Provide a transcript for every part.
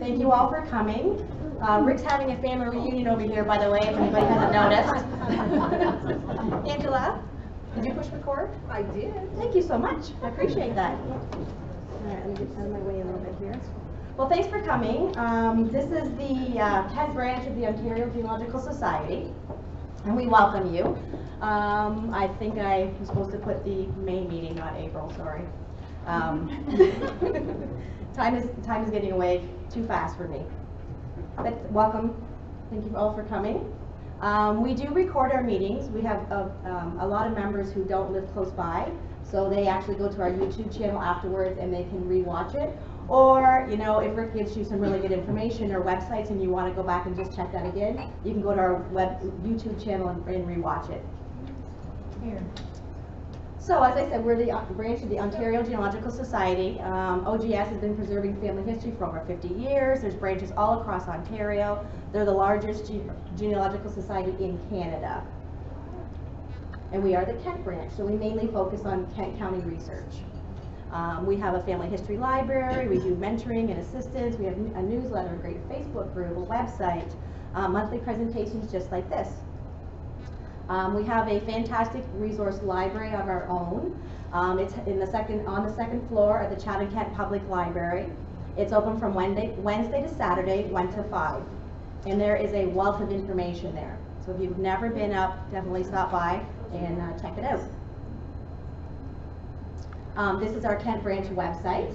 Thank you all for coming. Uh, Rick's having a family reunion over here, by the way, if anybody hasn't noticed. Angela, did you push record? I did. Thank you so much. I appreciate that. All right, let me get out of my way a little bit here. Well, thanks for coming. Um, this is the uh, Kent branch of the Ontario Genealogical Society, and we welcome you. Um, I think I was supposed to put the May meeting, not April, sorry. Um, time is time is getting away too fast for me. But welcome. Thank you all for coming. Um, we do record our meetings. We have a, um, a lot of members who don't live close by, so they actually go to our YouTube channel afterwards and they can rewatch it. Or, you know, if Rick gives you some really good information or websites and you want to go back and just check that again, you can go to our web YouTube channel and, and rewatch it. Here. So, as I said, we're the uh, branch of the Ontario Genealogical Society. Um, OGS has been preserving family history for over 50 years. There's branches all across Ontario. They're the largest ge- genealogical society in Canada. And we are the Kent branch, so we mainly focus on Kent County research. Um, we have a family history library, we do mentoring and assistance, we have a newsletter, a great Facebook group, a website, uh, monthly presentations just like this. Um, we have a fantastic resource library of our own. Um, it's in the second, on the second floor at the Chatham Kent Public Library. It's open from Wednesday, Wednesday to Saturday, 1 to 5. And there is a wealth of information there. So if you've never been up, definitely stop by and uh, check it out. Um, this is our Kent Branch website.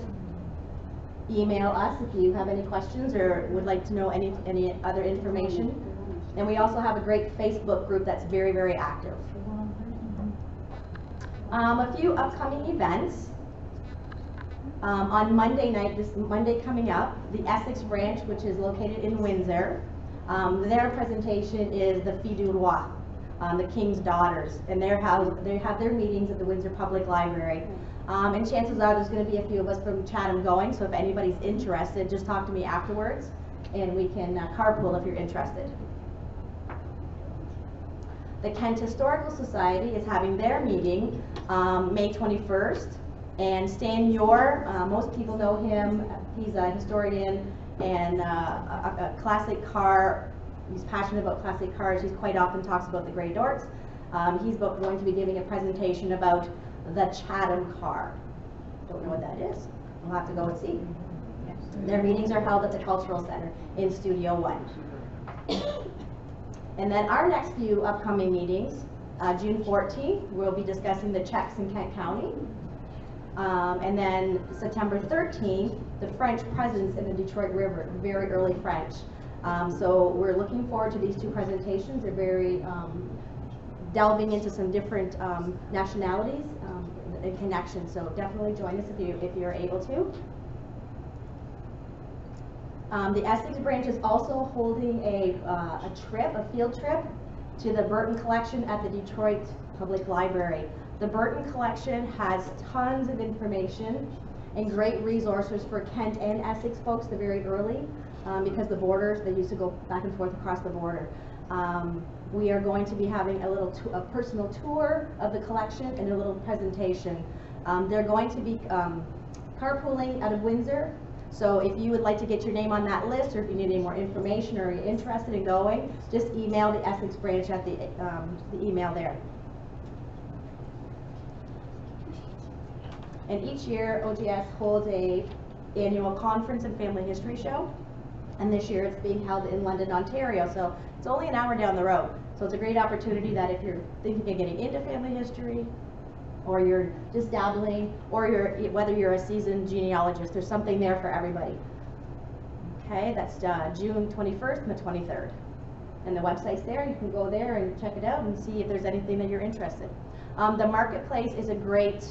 Email us if you have any questions or would like to know any, any other information. And we also have a great Facebook group that's very, very active. Um, a few upcoming events. Um, on Monday night, this Monday coming up, the Essex branch, which is located in Windsor, um, their presentation is the Fille du Roi, um, the King's Daughters, and house, they have their meetings at the Windsor Public Library. Um, and chances are there's going to be a few of us from Chatham going, so if anybody's interested, just talk to me afterwards, and we can uh, carpool if you're interested. The Kent Historical Society is having their meeting um, May 21st. And Stan Yor, uh, most people know him, he's a historian and uh, a, a classic car, he's passionate about classic cars, he quite often talks about the Gray-Dorts. Um, he's going to be giving a presentation about the Chatham car. Don't know what that is, we'll have to go and see. Their meetings are held at the Cultural Center in Studio One. And then our next few upcoming meetings, uh, June 14th, we'll be discussing the Czechs in Kent County. Um, and then September 13th, the French presence in the Detroit River, very early French. Um, so we're looking forward to these two presentations. They're very um, delving into some different um, nationalities um, and connections. So definitely join us if you if you're able to. Um, the Essex branch is also holding a, uh, a trip, a field trip, to the Burton Collection at the Detroit Public Library. The Burton Collection has tons of information and great resources for Kent and Essex folks, the very early, um, because the borders, they used to go back and forth across the border. Um, we are going to be having a little, a personal tour of the collection and a little presentation. Um, they're going to be um, carpooling out of Windsor so if you would like to get your name on that list, or if you need any more information, or you're interested in going, just email the Essex branch at the, um, the email there. And each year, OGS holds a annual conference and family history show. And this year it's being held in London, Ontario, so it's only an hour down the road. So it's a great opportunity that if you're thinking of getting into family history, or you're just dabbling, or you're, whether you're a seasoned genealogist, there's something there for everybody. Okay, that's uh, June 21st and the 23rd. And the website's there, you can go there and check it out and see if there's anything that you're interested. Um, the marketplace is a great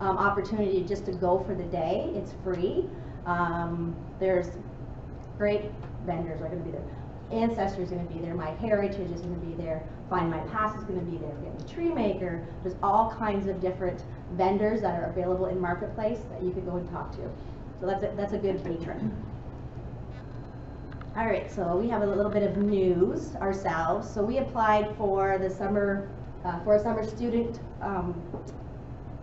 um, opportunity just to go for the day. It's free. Um, there's great vendors are going to be there. Ancestry is going to be there. My Heritage is going to be there. Find My Past is going to be there. Family Tree Maker. There's all kinds of different vendors that are available in Marketplace that you could go and talk to. So that's a, that's a good patron. All right, so we have a little bit of news ourselves. So we applied for the summer, uh, for a summer student, um,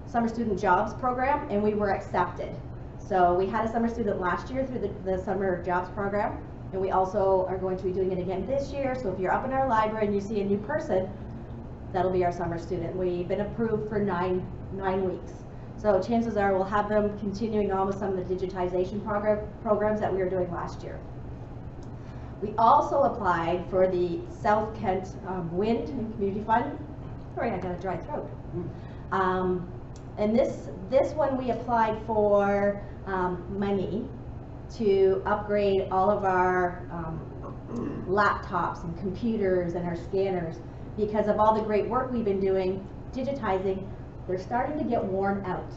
summer student jobs program, and we were accepted. So we had a summer student last year through the, the summer jobs program, and we also are going to be doing it again this year. So if you're up in our library and you see a new person, that'll be our summer student. We've been approved for nine, nine weeks. So chances are we'll have them continuing on with some of the digitization program, programs that we were doing last year. We also applied for the South Kent um, Wind and Community Fund. Sorry, I got a dry throat. Um, and this, this one we applied for um, money to upgrade all of our um, laptops and computers and our scanners because of all the great work we've been doing digitizing. They're starting to get worn out.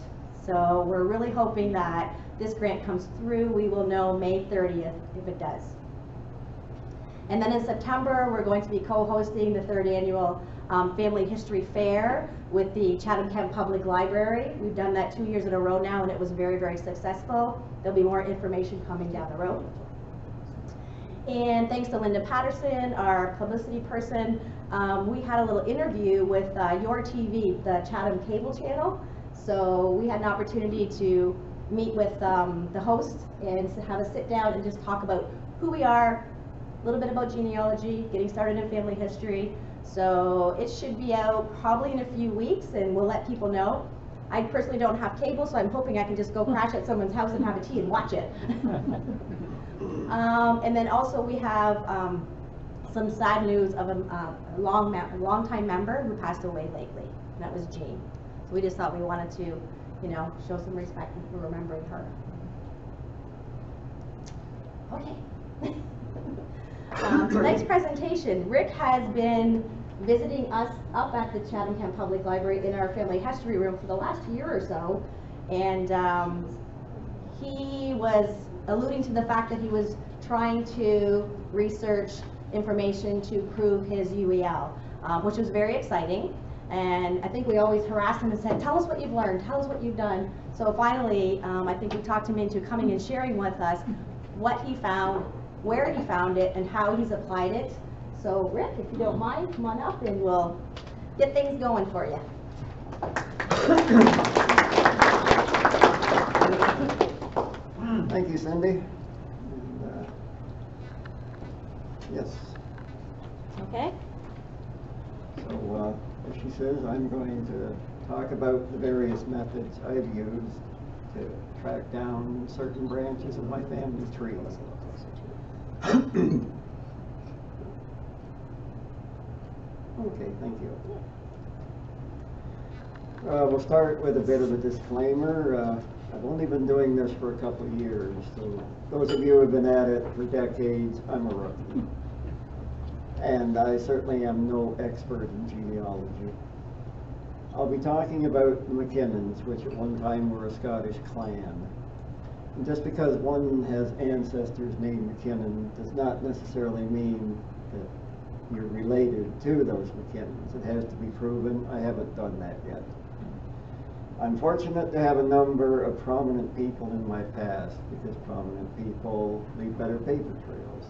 So we're really hoping that this grant comes through. We will know May 30th if it does. And then in September, we're going to be co-hosting the third annual um, Family History Fair with the Chatham Kent Public Library. We've done that two years in a row now, and it was very, very successful. There'll be more information coming down the road. And thanks to Linda Patterson, our publicity person, um, we had a little interview with uh, Your TV, the Chatham cable channel. So we had an opportunity to meet with um, the host and have a sit down and just talk about who we are, a little bit about genealogy, getting started in family history. So it should be out probably in a few weeks and we'll let people know. I personally don't have cable, so I'm hoping I can just go crash at someone's house and have a tea and watch it. um, and then also we have um, some sad news of a, uh, a long, me- long-time member who passed away lately. And that was Jane. So we just thought we wanted to, you know, show some respect for remembering her. Okay. Um, tonight's presentation, Rick has been visiting us up at the Chatham Kent Public Library in our family history room for the last year or so. And um, he was alluding to the fact that he was trying to research information to prove his UEL, um, which was very exciting. And I think we always harassed him and said, tell us what you've learned, tell us what you've done. So finally, um, I think we talked him into coming and sharing with us what he found, where he found it, and how he's applied it. So Rick, if you don't mind, come on up and we'll get things going for you. Thank you, Cindy. And, uh, Yes, Okay? so, uh, as she says, I'm going to talk about the various methods I've used to track down certain branches of my family tree. Okay, thank you. Uh, we'll start with a bit of a disclaimer. Uh, I've only been doing this for a couple of years, so those of you who have been at it for decades, I'm a rookie. And I certainly am no expert in genealogy. I'll be talking about the McKinnons, which at one time were a Scottish clan. And just because one has ancestors named McKinnon does not necessarily mean that you're related to those McKinnons. It has to be proven. I haven't done that yet. I'm fortunate to have a number of prominent people in my past because prominent people leave better paper trails.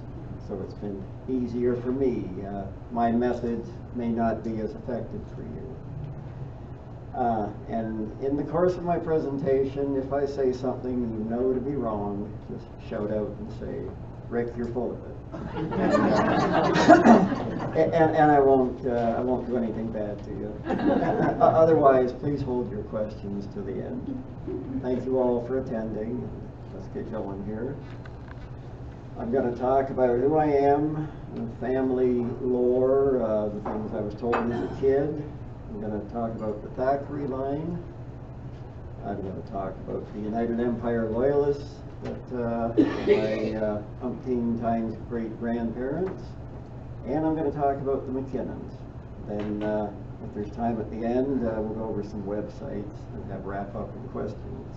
So it's been easier for me. Uh, my methods may not be as effective for you. Uh, and in the course of my presentation, if I say something you know to be wrong, just shout out and say, Rick, you're full of it. and, uh, and, and I won't, uh, I won't do anything bad to you. Otherwise, please hold your questions to the end. Thank you all for attending. Let's get going here. I'm going to talk about who I am, family lore, uh, the things I was told as a kid. I'm going to talk about the Thackeray line. I'm going to talk about the United Empire Loyalists that uh, my uh, umpteen times great grandparents. And I'm going to talk about the McKinnons. Then, uh, if there's time at the end, uh, we'll go over some websites and have wrap up and questions.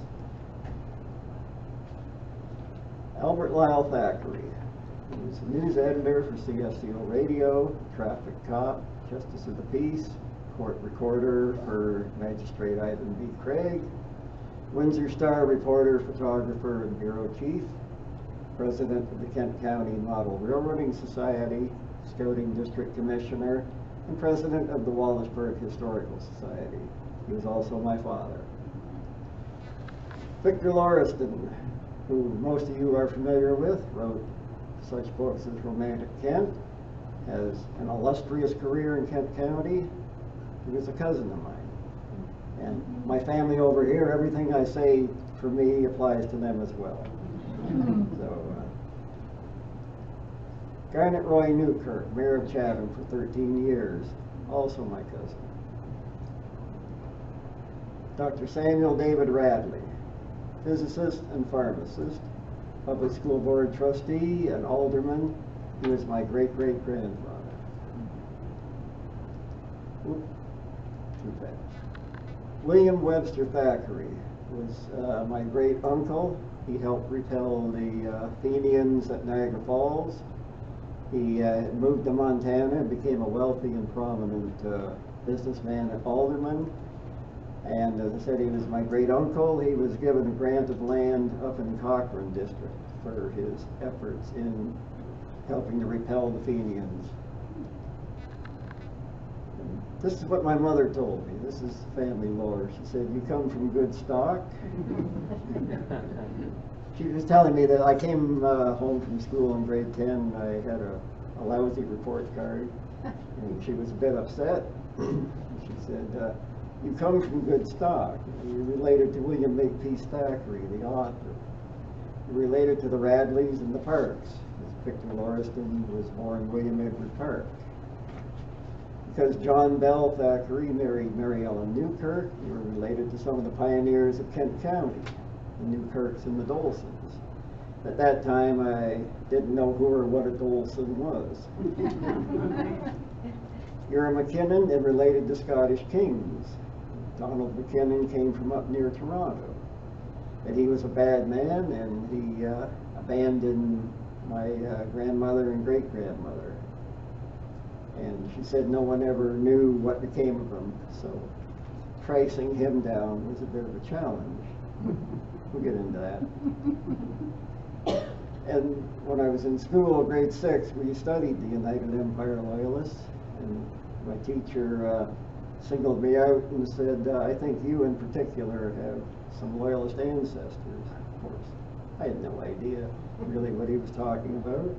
Albert Lyle Thackeray. He was a news editor for CFCO Radio, traffic cop, justice of the peace, court recorder for Magistrate Ivan B. Craig, Windsor Star reporter, photographer, and bureau chief, president of the Kent County Model Railroading Society, scouting district commissioner, and president of the Wallaceburg Historical Society. He was also my father. Victor Lauriston, who most of you are familiar with, wrote such books as Romantic Kent, has an illustrious career in Kent County. He was a cousin of mine. And my family over here, everything I say for me applies to them as well. So, uh, Garnet Roy Newkirk, Mayor of Chatham for 13 years, also my cousin. Dr. Samuel David Radley, physicist and pharmacist, public school board trustee and alderman. He was my great-great-grandfather. Too. William Webster Thackeray was uh, my great uncle. He helped repel the uh, Fenians at Niagara Falls. He uh, moved to Montana and became a wealthy and prominent uh, businessman and alderman. And as I said, he was my great uncle. He was given a grant of land up in Cochrane District for his efforts in helping to repel the Fenians. This is what my mother told me. This is family lore. She said, "You come from good stock." She was telling me that I came uh, home from school in grade 10. I had a, a lousy report card, and she was a bit upset. she said, uh, "You come from good stock. You're related to William Makepeace Thackeray, the author. You're related to the Radleys and the Parks. Victor Lauriston was born William Edward Park. Because John Bell Thackeray married Mary Ellen Newkirk, you were related to some of the pioneers of Kent County, the Newkirks and the Dolsons. At that time, I didn't know who or what a Dolson was. You're a McKinnon and related to Scottish kings. Donald McKinnon came from up near Toronto. And he was a bad man and he uh, abandoned my uh, grandmother and great grandmother. And she said no one ever knew what became of him, so tracing him down was a bit of a challenge. We'll get into that. And when I was in school, grade six, we studied the United Empire Loyalists, and my teacher uh, singled me out and said, uh, I think you in particular have some Loyalist ancestors. Of course, I had no idea really what he was talking about.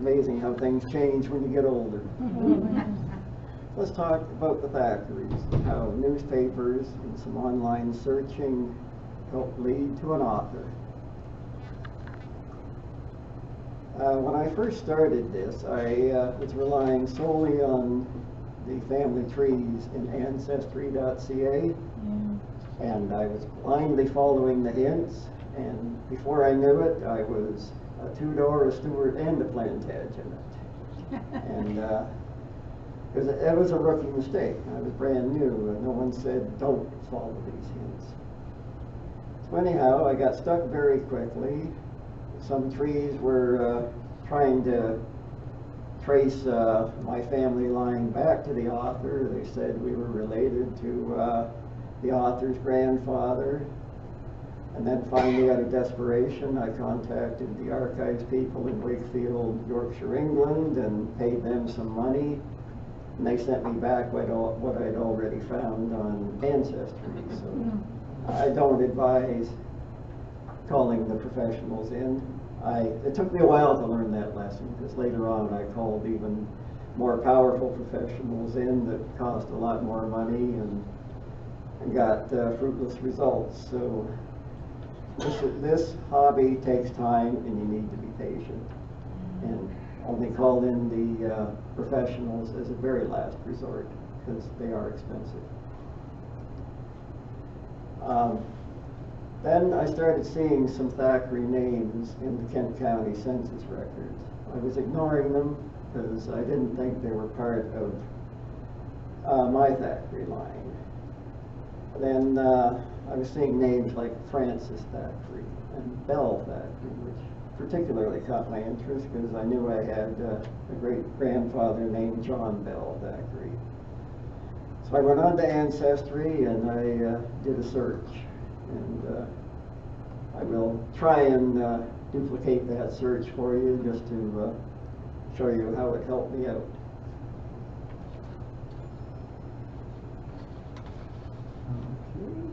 Amazing how things change when you get older. Let's talk about the Thackeray's, how newspapers and some online searching helped lead to an author. Uh, when I first started this, I uh, was relying solely on the family trees in Ancestry.ca, and I was blindly following the hints, and before I knew it, I was a Tudor, a Stewart, and a Plantagenet. And uh, it, was a, it was a rookie mistake. I was brand new, and no one said, don't follow these hints. So anyhow, I got stuck very quickly. Some trees were uh, trying to trace uh, my family line back to the author. They said we were related to uh, the author's grandfather. And then finally, out of desperation, I contacted the archives people in Wakefield, Yorkshire, England, and paid them some money. And they sent me back what, what I'd already found on Ancestry. So I don't advise calling the professionals in. I, it took me a while to learn that lesson, because later on I called even more powerful professionals in that cost a lot more money and, and got uh, fruitless results. So this, this hobby takes time and you need to be patient. And only call in the uh, professionals as a very last resort, because they are expensive. Um, then I started seeing some Thackeray names in the Kent County census records. I was ignoring them because I didn't think they were part of uh, my Thackeray line. Then uh, I was seeing names like Francis Thackeray and Bell Thackeray, which particularly caught my interest because I knew I had uh, a great grandfather named John Bell Thackeray. So I went on to Ancestry and I uh, did a search. And uh, I will try and uh, duplicate that search for you just to uh, show you how it helped me out. Okay.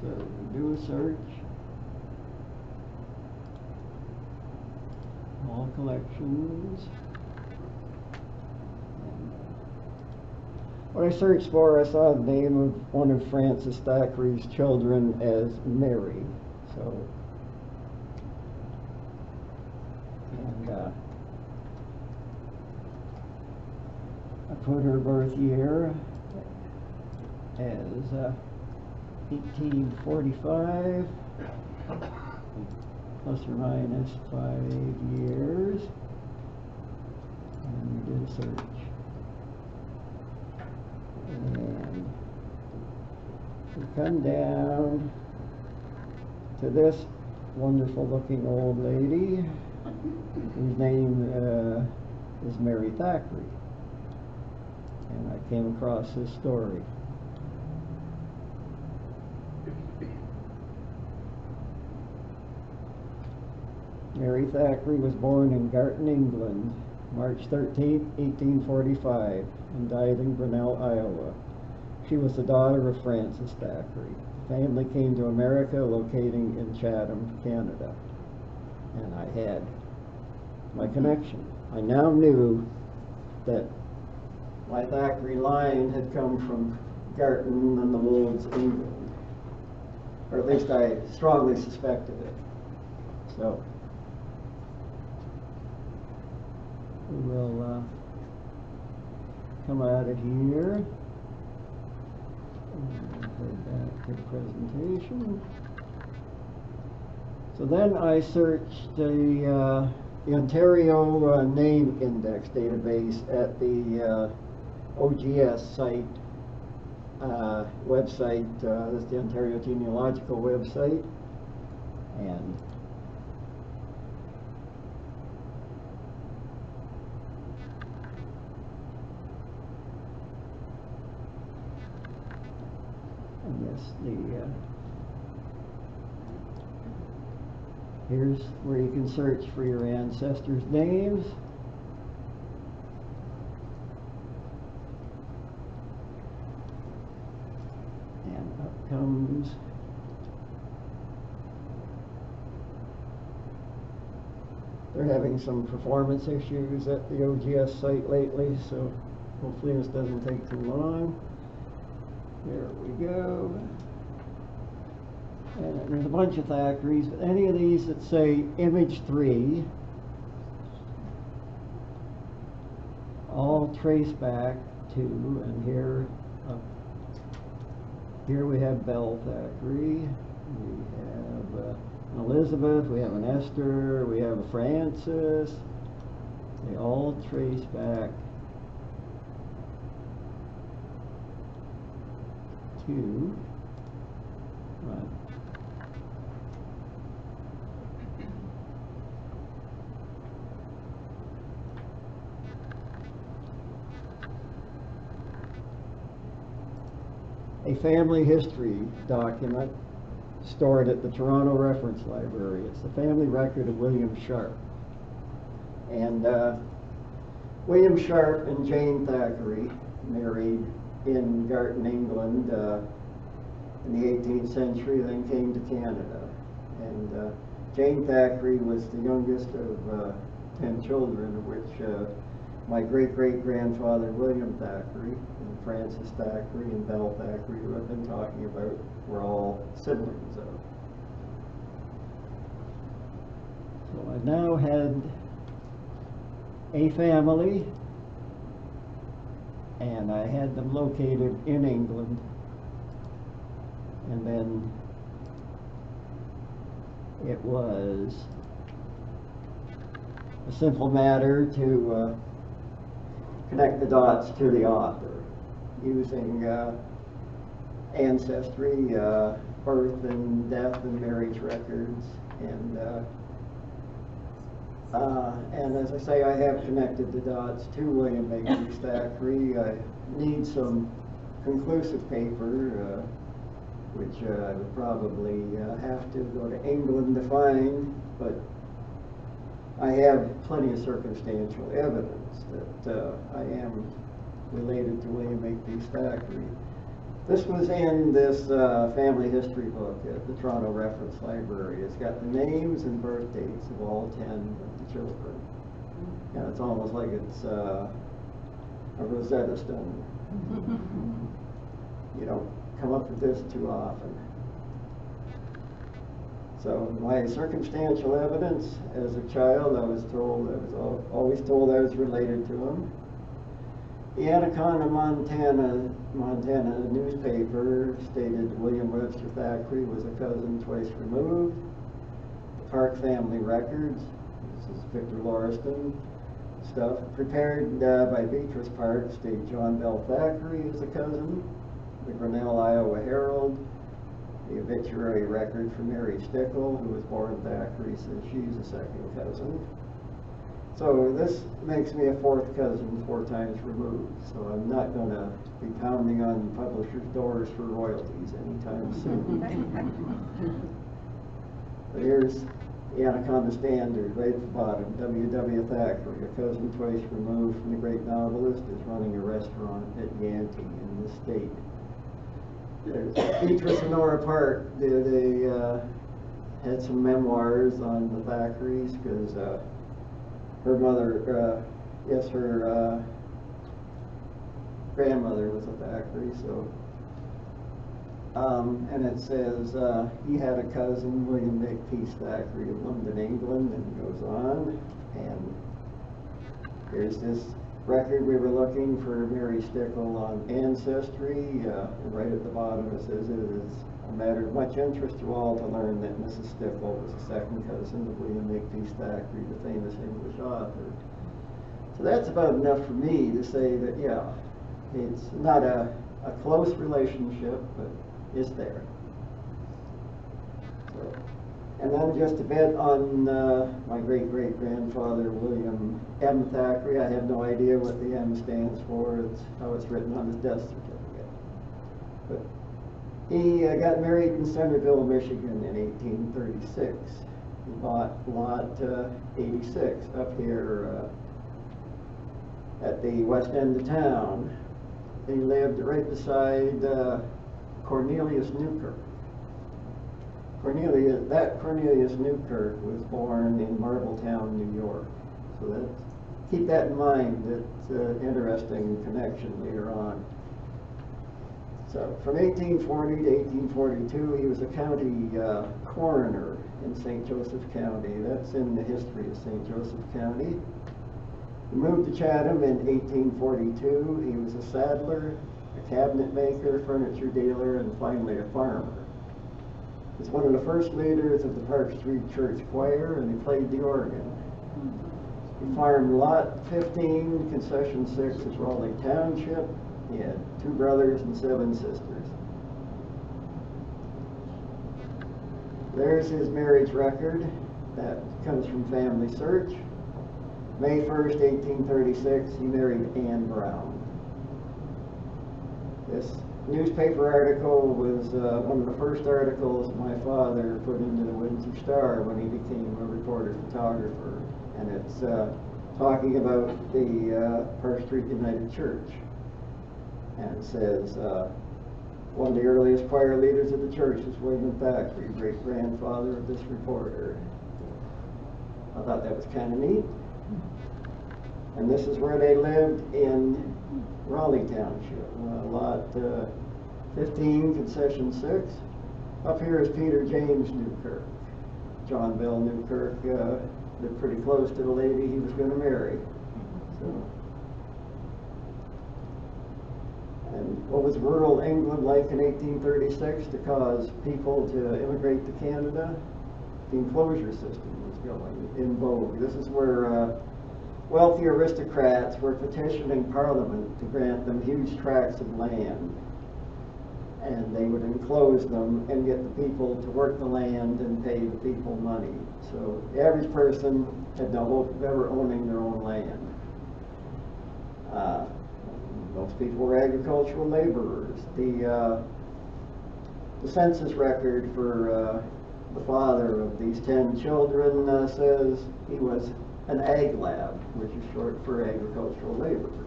So we do a search. All collections. What I searched for, I saw the name of one of Francis Thackeray's children as Mary, so. And, uh, I put her birth year as, uh, eighteen forty-five, plus or minus five years. And we did a search. And we come down to this wonderful looking old lady whose name, uh, is Mary Thackeray. And I came across this story. Mary Thackeray was born in Garton, England, March 13, 1845, and died in Grinnell, Iowa. She was the daughter of Francis Thackeray. The family came to America, locating in Chatham, Canada. And I had my connection. I now knew that my Thackeray line had come from Garton on the Wolds, England. Or at least I strongly suspected it. So, we will uh, come out of here. And Go back to the presentation. So then I searched the, uh, the Ontario uh, Name Index database at the uh, OGS site, uh, website, uh, this the Ontario Genealogical website. And Yes, the, uh, here's where you can search for your ancestors' names. And up comes They're having some performance issues at the OGS site lately, so hopefully this doesn't take too long. There we go. And there's a bunch of Thackeray's, but any of these that say image three, all trace back to, and here, uh, here we have Belle Thackeray, we have uh, Elizabeth, we have an Esther, we have a Frances. They all trace back right. a family history document stored at the Toronto Reference Library. It's the family record of William Sharp. And uh, William Sharp and Jane Thackeray married in Garton, England uh, in the 18th century, then came to Canada. And uh, Jane Thackeray was the youngest of uh, 10 children, of which uh, my great-great-grandfather William Thackeray and Francis Thackeray and Belle Thackeray, who I've been talking about, were all siblings of. So I've now had a family, and I had them located in England, and then it was a simple matter to uh, connect the dots to the author using uh, ancestry, uh, birth and death and marriage records, and uh, and as I say, I have connected the dots to William Makepeace Thackeray. Uh, I need some conclusive paper, uh, which uh, I would probably uh, have to go to England to find, but I have plenty of circumstantial evidence that I am related to William Makepeace Thackeray. This was in this uh, family history book at the Toronto Reference Library. It's got the names and birth dates of all 10 pictures, yeah, it's almost like it's uh, a Rosetta Stone. you don't come up with this too often. So my circumstantial evidence as a child, I was told, I was always told I was related to him. The Anaconda, Montana, Montana newspaper stated William Webster Thackeray was a cousin twice removed. The Park Family Records Victor Lauriston stuff, prepared uh, by Beatrice Park, state John Bell Thackeray is a cousin. The Grinnell, Iowa Herald, the obituary record for Mary Stickle, who was born Thackeray, says she's a second cousin. So this makes me a fourth cousin, four times removed, so I'm not gonna be pounding on publishers' doors for royalties anytime soon. But here's Anaconda Standard, right at the bottom, W. W. Thackeray, a cousin twice removed from the great novelist, is running a restaurant at Yantee in the state. There's Beatrice Nora Park, they, they, uh, had some memoirs on the Thackeray's, cause, uh, her mother, uh, yes, her, uh, grandmother was a Thackeray, so. Um, and it says, uh, he had a cousin, William Nick Makepeace Thackeray of London, England, and it goes on. And here's this record we were looking for Mary Stickle on ancestry. Uh, right at the bottom it says it is a matter of much interest to all to learn that Mrs. Stickle was a second cousin of William Makepeace Thackeray, the famous English author. So that's about enough for me to say that, yeah, it's not a, a close relationship, but it's there. So, and then just a bit on uh, my great great grandfather William M. Thackeray. I have no idea what the M stands for. It's how it's written on his death certificate. But he uh, got married in Centerville, Michigan in 1836. He bought lot uh, 86 up here uh, at the west end of town. He lived right beside uh, Cornelius Newkirk. Cornelius, that Cornelius Newkirk was born in Marbletown, New York. So that, keep that in mind, it's an interesting connection later on. So from 1840 to 1842, he was a county uh, coroner in St. Joseph County. That's in the history of St. Joseph County. He moved to Chatham in 1842. He was a saddler, a cabinet maker, furniture dealer, and finally a farmer. He's one of the first leaders of the Park Street Church Choir, and he played the organ. He farmed Lot 15, Concession 6 is Raleigh Township. He had two brothers and seven sisters. There's his marriage record. That comes from Family Search. May 1st, 1836, he married Anne Brown. This newspaper article was uh, one of the first articles my father put into the Windsor Star when he became a reporter photographer. And it's uh, talking about the uh, Park Street United Church. And it says, uh, one of the earliest choir leaders of the church is William Thackeray, great grandfather of this reporter. I thought that was kind of neat. And this is where they lived in Raleigh Township, uh, lot uh, 15, concession 6. Up here is Peter James Newkirk. John Bell Newkirk uh, lived pretty close to the lady he was going to marry. So. And what was rural England like in 1836 to cause people to immigrate to Canada? The enclosure system was going in vogue. This is where uh, wealthy aristocrats were petitioning Parliament to grant them huge tracts of land. And they would enclose them and get the people to work the land and pay the people money. So the average person had no hope of ever owning their own land. Uh, most people were agricultural laborers. The, uh, the census record for uh, the father of these 10 children uh, says he was an ag lab, which is short for agricultural laborer.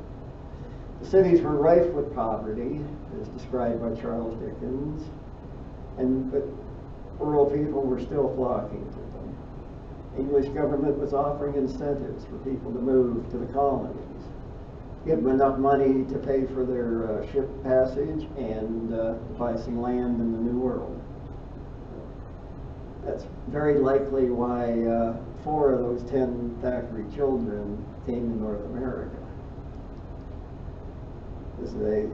The cities were rife with poverty, as described by Charles Dickens, and but rural people were still flocking to them. English government was offering incentives for people to move to the colonies, give them enough money to pay for their uh, ship passage and uh, buy some land in the New World. That's very likely why uh, four of those ten Thackeray children came to North America. They,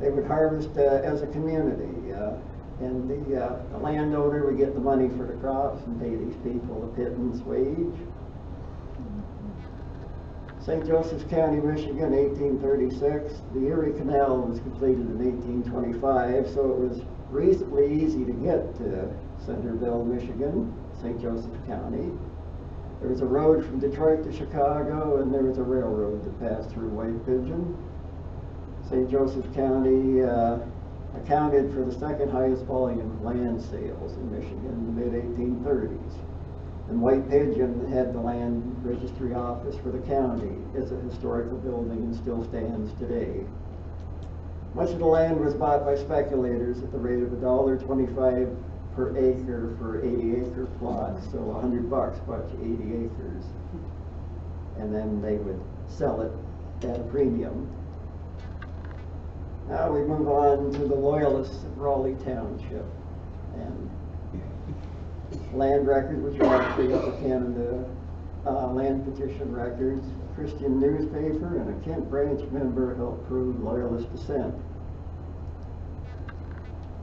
they would harvest uh, as a community, uh, and the, uh, the landowner would get the money for the crops and pay these people a pittance wage. St. Joseph's County, Michigan, 1836. The Erie Canal was completed in 1825, so it was reasonably easy to get to Centerville, Michigan, St. Joseph County. There was a road from Detroit to Chicago, and there was a railroad that passed through White Pigeon. St. Joseph County uh, accounted for the second highest volume of land sales in Michigan in the mid-1830s. And White Pigeon had the land registry office for the county. It's a historical building and still stands today. Much of the land was bought by speculators at the rate of a dollar twenty-five per acre for eighty acre plots, so hundred bucks bought you eighty acres. And then they would sell it at a premium. Now we move on to the Loyalists of Raleigh Township. And land records, which are actually Upper Canada, uh, land petition records, Christian newspaper, and a Kent branch member helped prove Loyalist descent.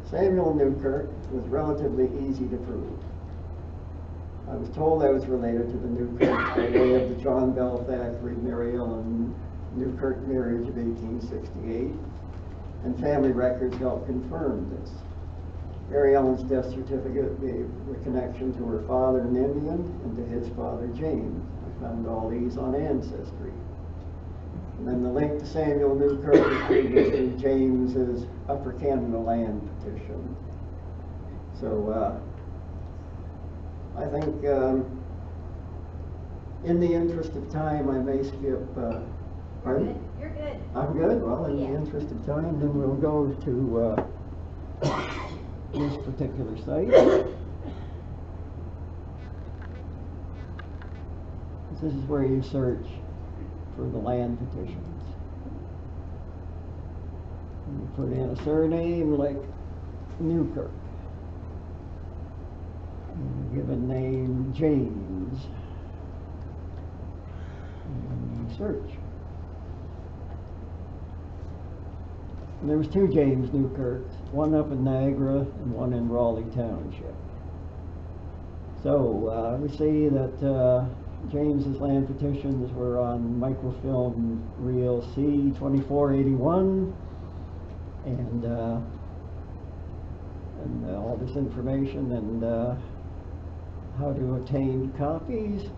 Samuel Newkirk was relatively easy to prove. I was told I was related to the Newkirks by way of the John Bell Thackeray Mary Ellen Newkirk marriage of 1868, and family records helped confirm this. Mary Ellen's death certificate gave the connection to her father, an Indian, and to his father, James. I found all these on Ancestry. And then the link to Samuel Newkirk is previous James's Upper Canada land petition. So, uh, I think, um, in the interest of time, I may skip, uh, pardon? You're good. I'm good, well, in the interest of time, then we'll go to, uh, this particular site. This is where you search for the land petitions. And you put in a surname like Newkirk. And you give a name James. And you search. And there was two James Newkirks, one up in Niagara and one in Raleigh Township. So, uh, we see that, uh, James's land petitions were on microfilm reel C twenty-four eighty-one. And, uh, and uh, all this information and, uh, how to obtain copies.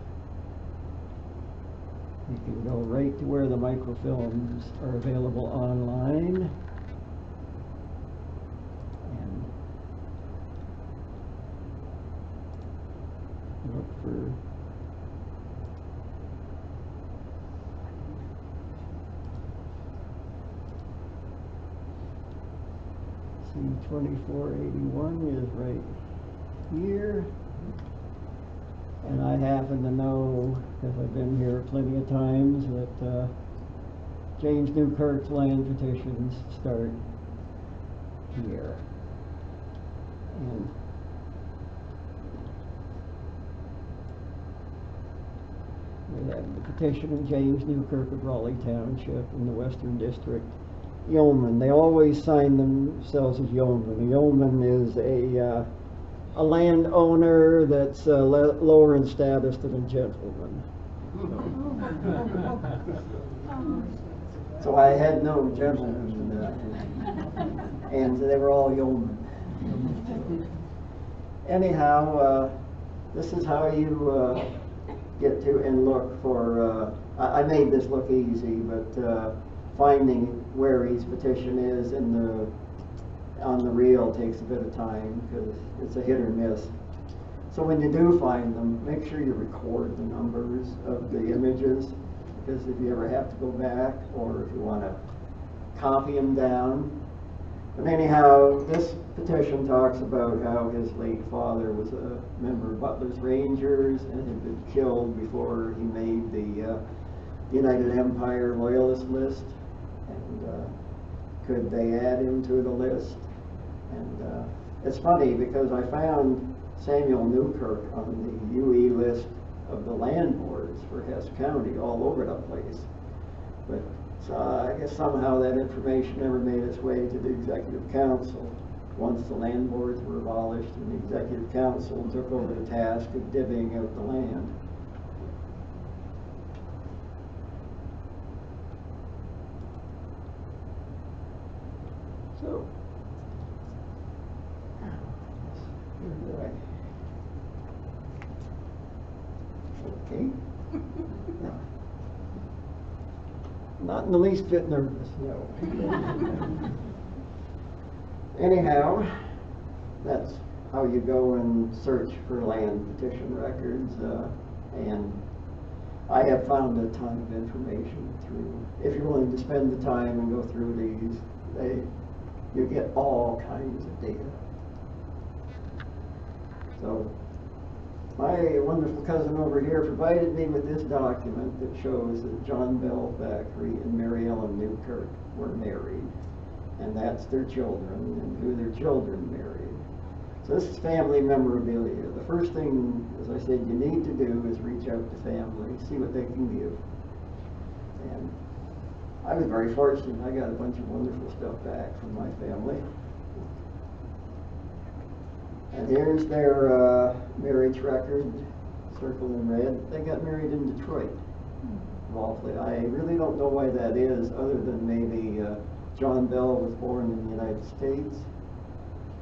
You can go right to where the microfilms are available online. Look for C twenty-four eighty-one is right here. And I happen to know, because I've been here plenty of times, that, uh, James Newkirk's land petitions start here. And we have the petition of James Newkirk of Raleigh Township in the Western District, yeoman. They always sign themselves as yeoman. A yeoman is a, uh, a landowner that's uh, le- lower in status than a gentleman. So I had no gentlemen, and they were all yeomen. Anyhow, uh, this is how you uh, get to and look for. Uh, I, I made this look easy, but finding where each petition is in the on the reel takes a bit of time because it's a hit or miss. So when you do find them, make sure you record the numbers of the images because if you ever have to go back or if you want to copy them down. But anyhow, this petition talks about how his late father was a member of Butler's Rangers and had been killed before he made the uh, United Empire Loyalist list. Could they add him to the list? And uh, it's funny because I found Samuel Newkirk on the UE list of the land boards for Hesse County all over the place. But I guess somehow that information never made its way to the executive council. Once the land boards were abolished and the executive council took over the task of divvying out the land. So. Where did I? Okay. Now, Not the least bit nervous, no. Anyhow, that's how you go and search for land petition records, uh, and I have found a ton of information through, if you're willing to spend the time and go through these, they, you get all kinds of data. So, my wonderful cousin over here provided me with this document that shows that John Bell Thackeray and Mary Ellen Newkirk were married. And that's their children and who their children married. So this is family memorabilia. The first thing, as I said, you need to do is reach out to family, see what they can give. And I was very fortunate. I got a bunch of wonderful stuff back from my family. And here's their uh, marriage record, circled in red. They got married in Detroit. Lawfully. I really don't know why that is, other than maybe uh, John Bell was born in the United States,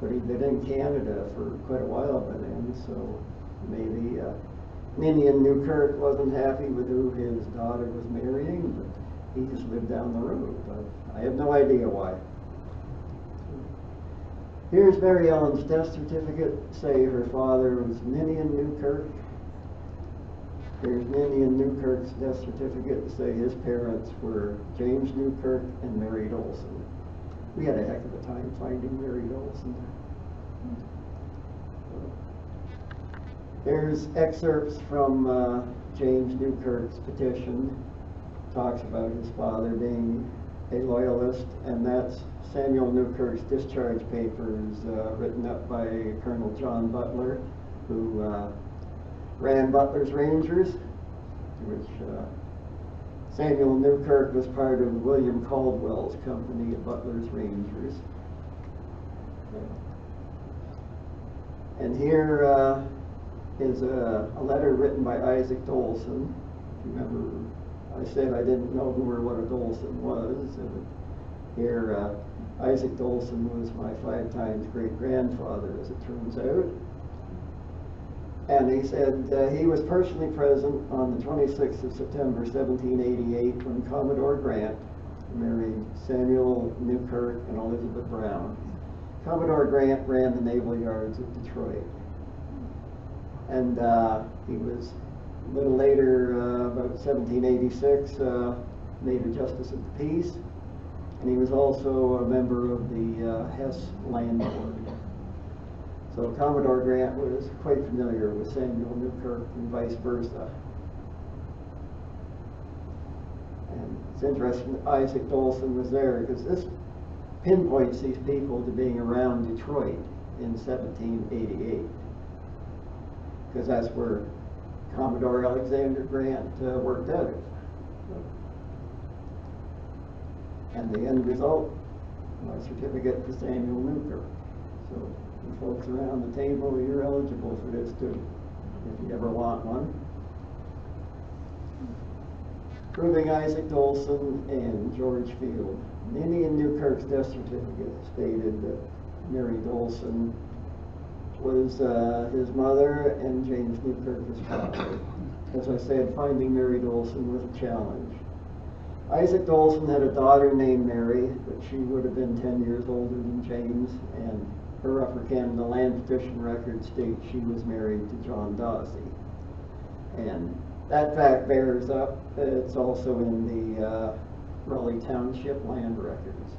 but he'd been in Canada for quite a while by then, so maybe uh, Ninian Newkirk wasn't happy with who his daughter was marrying, but he just lived down the road. But I have no idea why. Here's Mary Ellen's death certificate, say her father was Ninian Newkirk. Here's Ninian Newkirk's death certificate, to say his parents were James Newkirk and Mary Dolson. We had a heck of a time finding Mary Dolson. Here's excerpts from uh, James Newkirk's petition, talks about his father being a loyalist, and that's Samuel Newkirk's discharge papers uh, written up by Colonel John Butler, who uh, ran Butler's Rangers, which uh, Samuel Newkirk was part of William Caldwell's company at Butler's Rangers. And here uh, is a, a letter written by Isaac Dolson. If you remember, I said I didn't know who or what a Dolson was. And here, uh, Isaac Dolson was my five times great grandfather, as it turns out. And he said uh, he was personally present on the 26th of September 1788 when Commodore Grant married Samuel Newkirk and Elizabeth Brown. Commodore Grant ran the naval yards of Detroit. And uh, he was a little later, uh, about 1786, uh, made a justice of the peace. And he was also a member of the uh, Hesse Land Board. So Commodore Grant was quite familiar with Samuel Newkirk and vice versa. And it's interesting that Isaac Dolson was there because this pinpoints these people to being around Detroit in 1788. Because that's where Commodore Alexander Grant uh, worked out of. And the end result, my certificate for Samuel Newkirk. So you folks around the table, you're eligible for this too, if you ever want one. Proving Isaac Dolson and George Field. Ninian Newkirk's death certificate stated that Mary Dolson was uh, his mother and James Newkirk his father. As I said, finding Mary Dolson was a challenge. Isaac Dolson had a daughter named Mary, but she would have been 10 years older than James, and her Upper Canada land petition record states she was married to John Dawsey. And that fact bears up. It's also in the uh, Raleigh Township land records.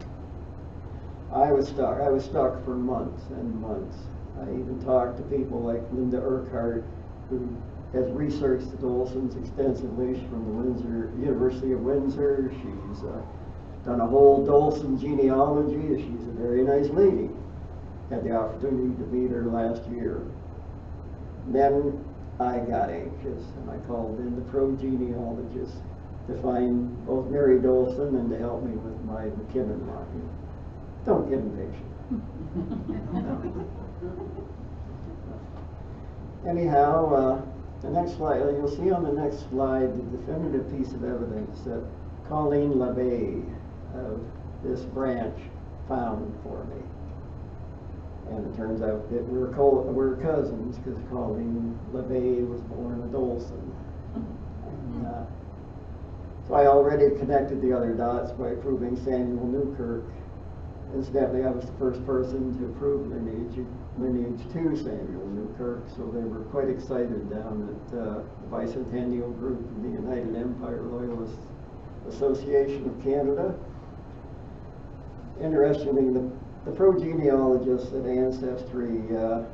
I was stuck, I was stuck for months and months. I even talked to people like Linda Urquhart, who has researched the Dolsons extensively. She's from the Windsor, University of Windsor. She's uh, done a whole Dolson genealogy. She's a very nice lady. Had the opportunity to meet her last year. Then I got anxious and I called in the pro genealogist to find both Mary Dolson and to help me with my McKinnon line. Don't get impatient. Anyhow, uh, the next slide, you'll see on the next slide the definitive piece of evidence that Colleen LeBay of this branch found for me. And it turns out that we're co- we're cousins because Colleen LeBay was born a Dolson. And, uh, so I already connected the other dots by proving Samuel Newkirk. Incidentally, I was the first person to prove lineage, lineage to Samuel Newkirk, so they were quite excited down at uh, the Bicentennial Group of the United Empire Loyalist Association of Canada. Interestingly, the, the pro-genealogists at Ancestry uh,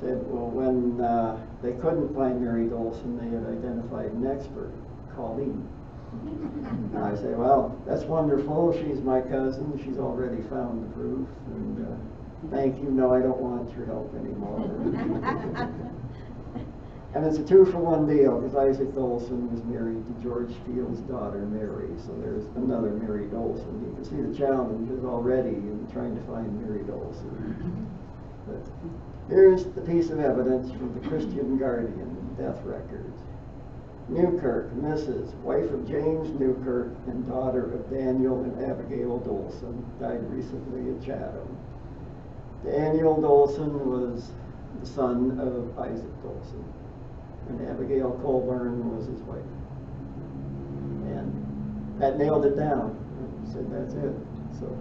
said, well, when uh, they couldn't find Mary Dolson, they had identified an expert, Colleen. And I say, well, that's wonderful, she's my cousin, she's already found the proof, and uh, thank you, no, I don't want your help anymore. And it's a two-for-one deal, because Isaac Dolson was married to George Field's daughter, Mary, so there's another Mary Dolson. You can see the challenge is already in trying to find Mary Dolson. But here's the piece of evidence from the Christian Guardian death records. Newkirk, Mrs., wife of James Newkirk and daughter of Daniel and Abigail Dolson, died recently at Chatham. Daniel Dolson was the son of Isaac Dolson, and Abigail Colburn was his wife. And that nailed it down. I said, that's it. So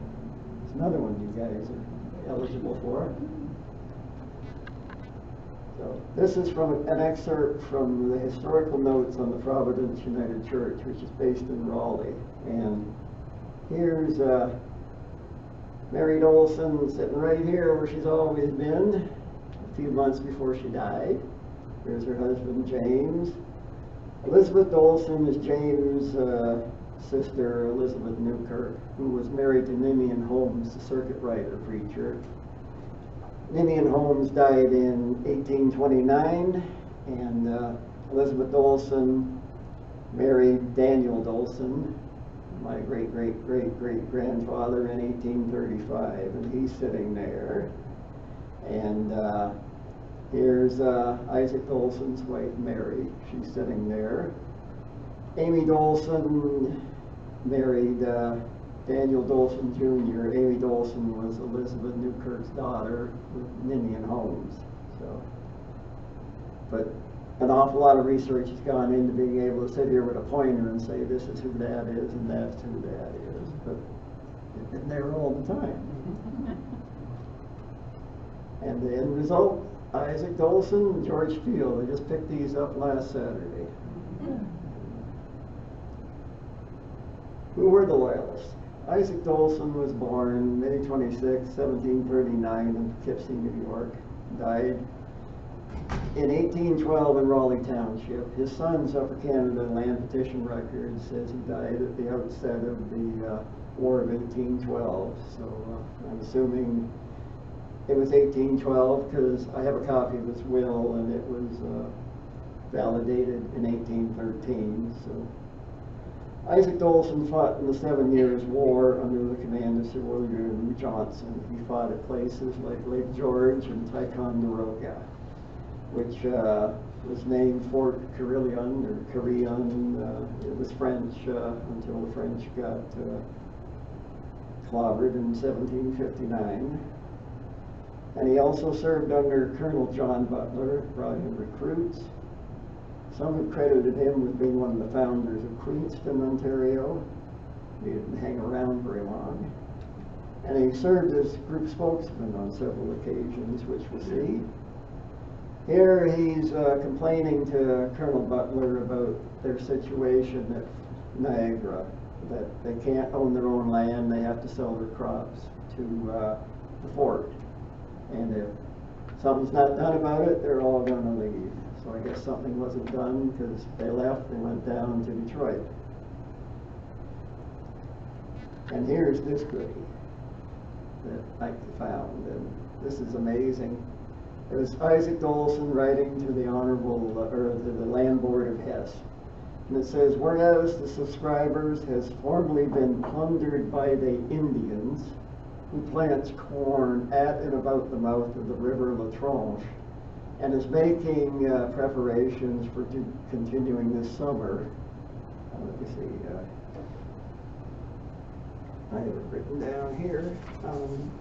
it's another one you guys are eligible for. So this is from an excerpt from the historical notes on the Providence United Church, which is based in Raleigh. And here's uh, Mary Dolson sitting right here where she's always been, a few months before she died. Here's her husband, James. Elizabeth Dolson is James' uh, sister, Elizabeth Newkirk, who was married to Ninian Holmes, the circuit rider preacher. Ninian Holmes died in 1829, and uh, Elizabeth Dolson married Daniel Dolson, my great great great great grandfather, in 1835, and he's sitting there. And uh, here's uh, Isaac Dolson's wife, Mary. She's sitting there. Amy Dolson married uh, Daniel Dolson Jr. Amy Dolson was Elizabeth Newkirk's daughter with Ninian Holmes. So, but an awful lot of research has gone into being able to sit here with a pointer and say this is who that is and that's who that is. But they've been there all the time. And the end result, Isaac Dolson and George Field. I just picked these up last Saturday. Who were the Loyalists? Isaac Dolson was born May 26, 1739 in Poughkeepsie, New York. Died in 1812 in Raleigh Township. His son's Upper Canada Land Petition Record says he died at the outset of the uh, War of 1812. So uh, I'm assuming it was 1812 because I have a copy of his will and it was uh, validated in 1813. So Isaac Dolson fought in the Seven Years' War under the command of Sir William Johnson. He fought at places like Lake George and Ticonderoga, which uh, was named Fort Carillon or Carillon. Uh, it was French uh, until the French got uh, clobbered in 1759. And he also served under Colonel John Butler, brought him recruits. Some have credited him with being one of the founders of Queenston, Ontario. He didn't hang around very long. And he served as group spokesman on several occasions, which we'll see. Here he's uh, complaining to Colonel Butler about their situation at Niagara. that they can't own their own land, they have to sell their crops to, uh, the fort. And if something's not done about it, they're all gonna leave. So I guess something wasn't done, because they left, they went down to Detroit. And here's this goodie that I found, and this is amazing. It was Isaac Dolson writing to the Honorable, or to the Land Board of Hesse. And it says, whereas the subscribers has formerly been plundered by the Indians who plants corn at and about the mouth of the river La Tranche and is making uh, preparations for continuing this summer. Uh, Let me see, uh, I have it written down here. um,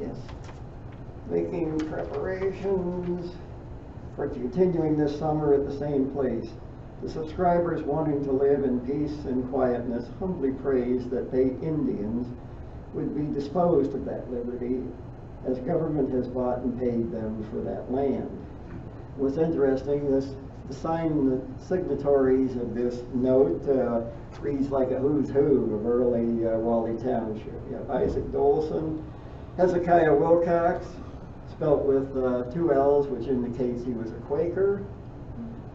Yes. Making preparations for continuing this summer at the same place. The subscribers wanting to live in peace and quietness humbly praise that they Indians would be disposed of that liberty as government has bought and paid them for that land. What's interesting, this, the sign, the signatories of this note, uh, reads like a who's who of early uh, Raleigh Township. You have Isaac Dolson, Hezekiah Willcox, spelt with, uh, two L's, which indicates he was a Quaker.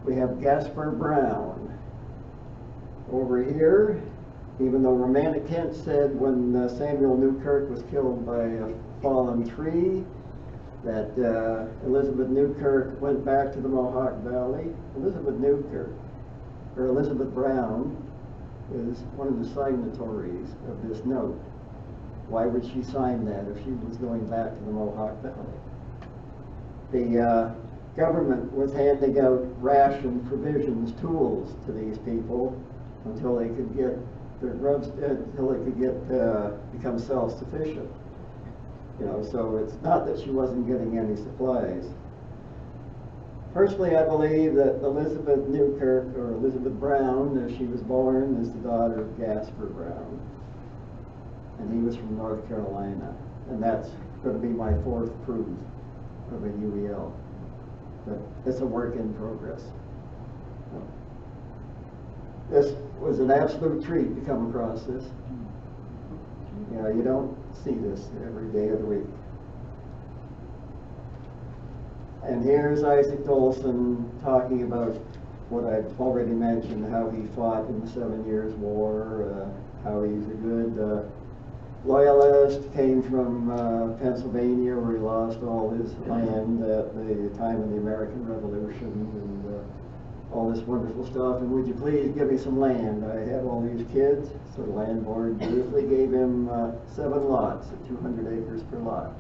We have Gasper Brown. Over here, even though Romantic Kent said when uh, Samuel Newkirk was killed by a fallen tree, that uh, Elizabeth Newkirk went back to the Mohawk Valley. Elizabeth Newkirk, or Elizabeth Brown, is one of the signatories of this note. Why would she sign that if she was going back to the Mohawk Valley? The uh, government was handing out ration provisions, tools to these people until they could get their grubs, uh, until they could get, uh, become self-sufficient. You know, so it's not that she wasn't getting any supplies. Personally, I believe that Elizabeth Newkirk, or Elizabeth Brown, as she was born, is the daughter of Gasper Brown. And he was from North Carolina. And that's gonna be my fourth proof of a UEL. But it's a work in progress. This was an absolute treat to come across this. You know, you don't see this every day of the week. And here's Isaac Dolson talking about what I've already mentioned, how he fought in the Seven Years' War, uh, how he's a good uh, loyalist, came from uh, Pennsylvania where he lost all his land at the time of the American Revolution and uh, all this wonderful stuff. And would you please give me some land? I have all these kids. So the land board dutifully gave him uh, seven lots at 200 acres per lot.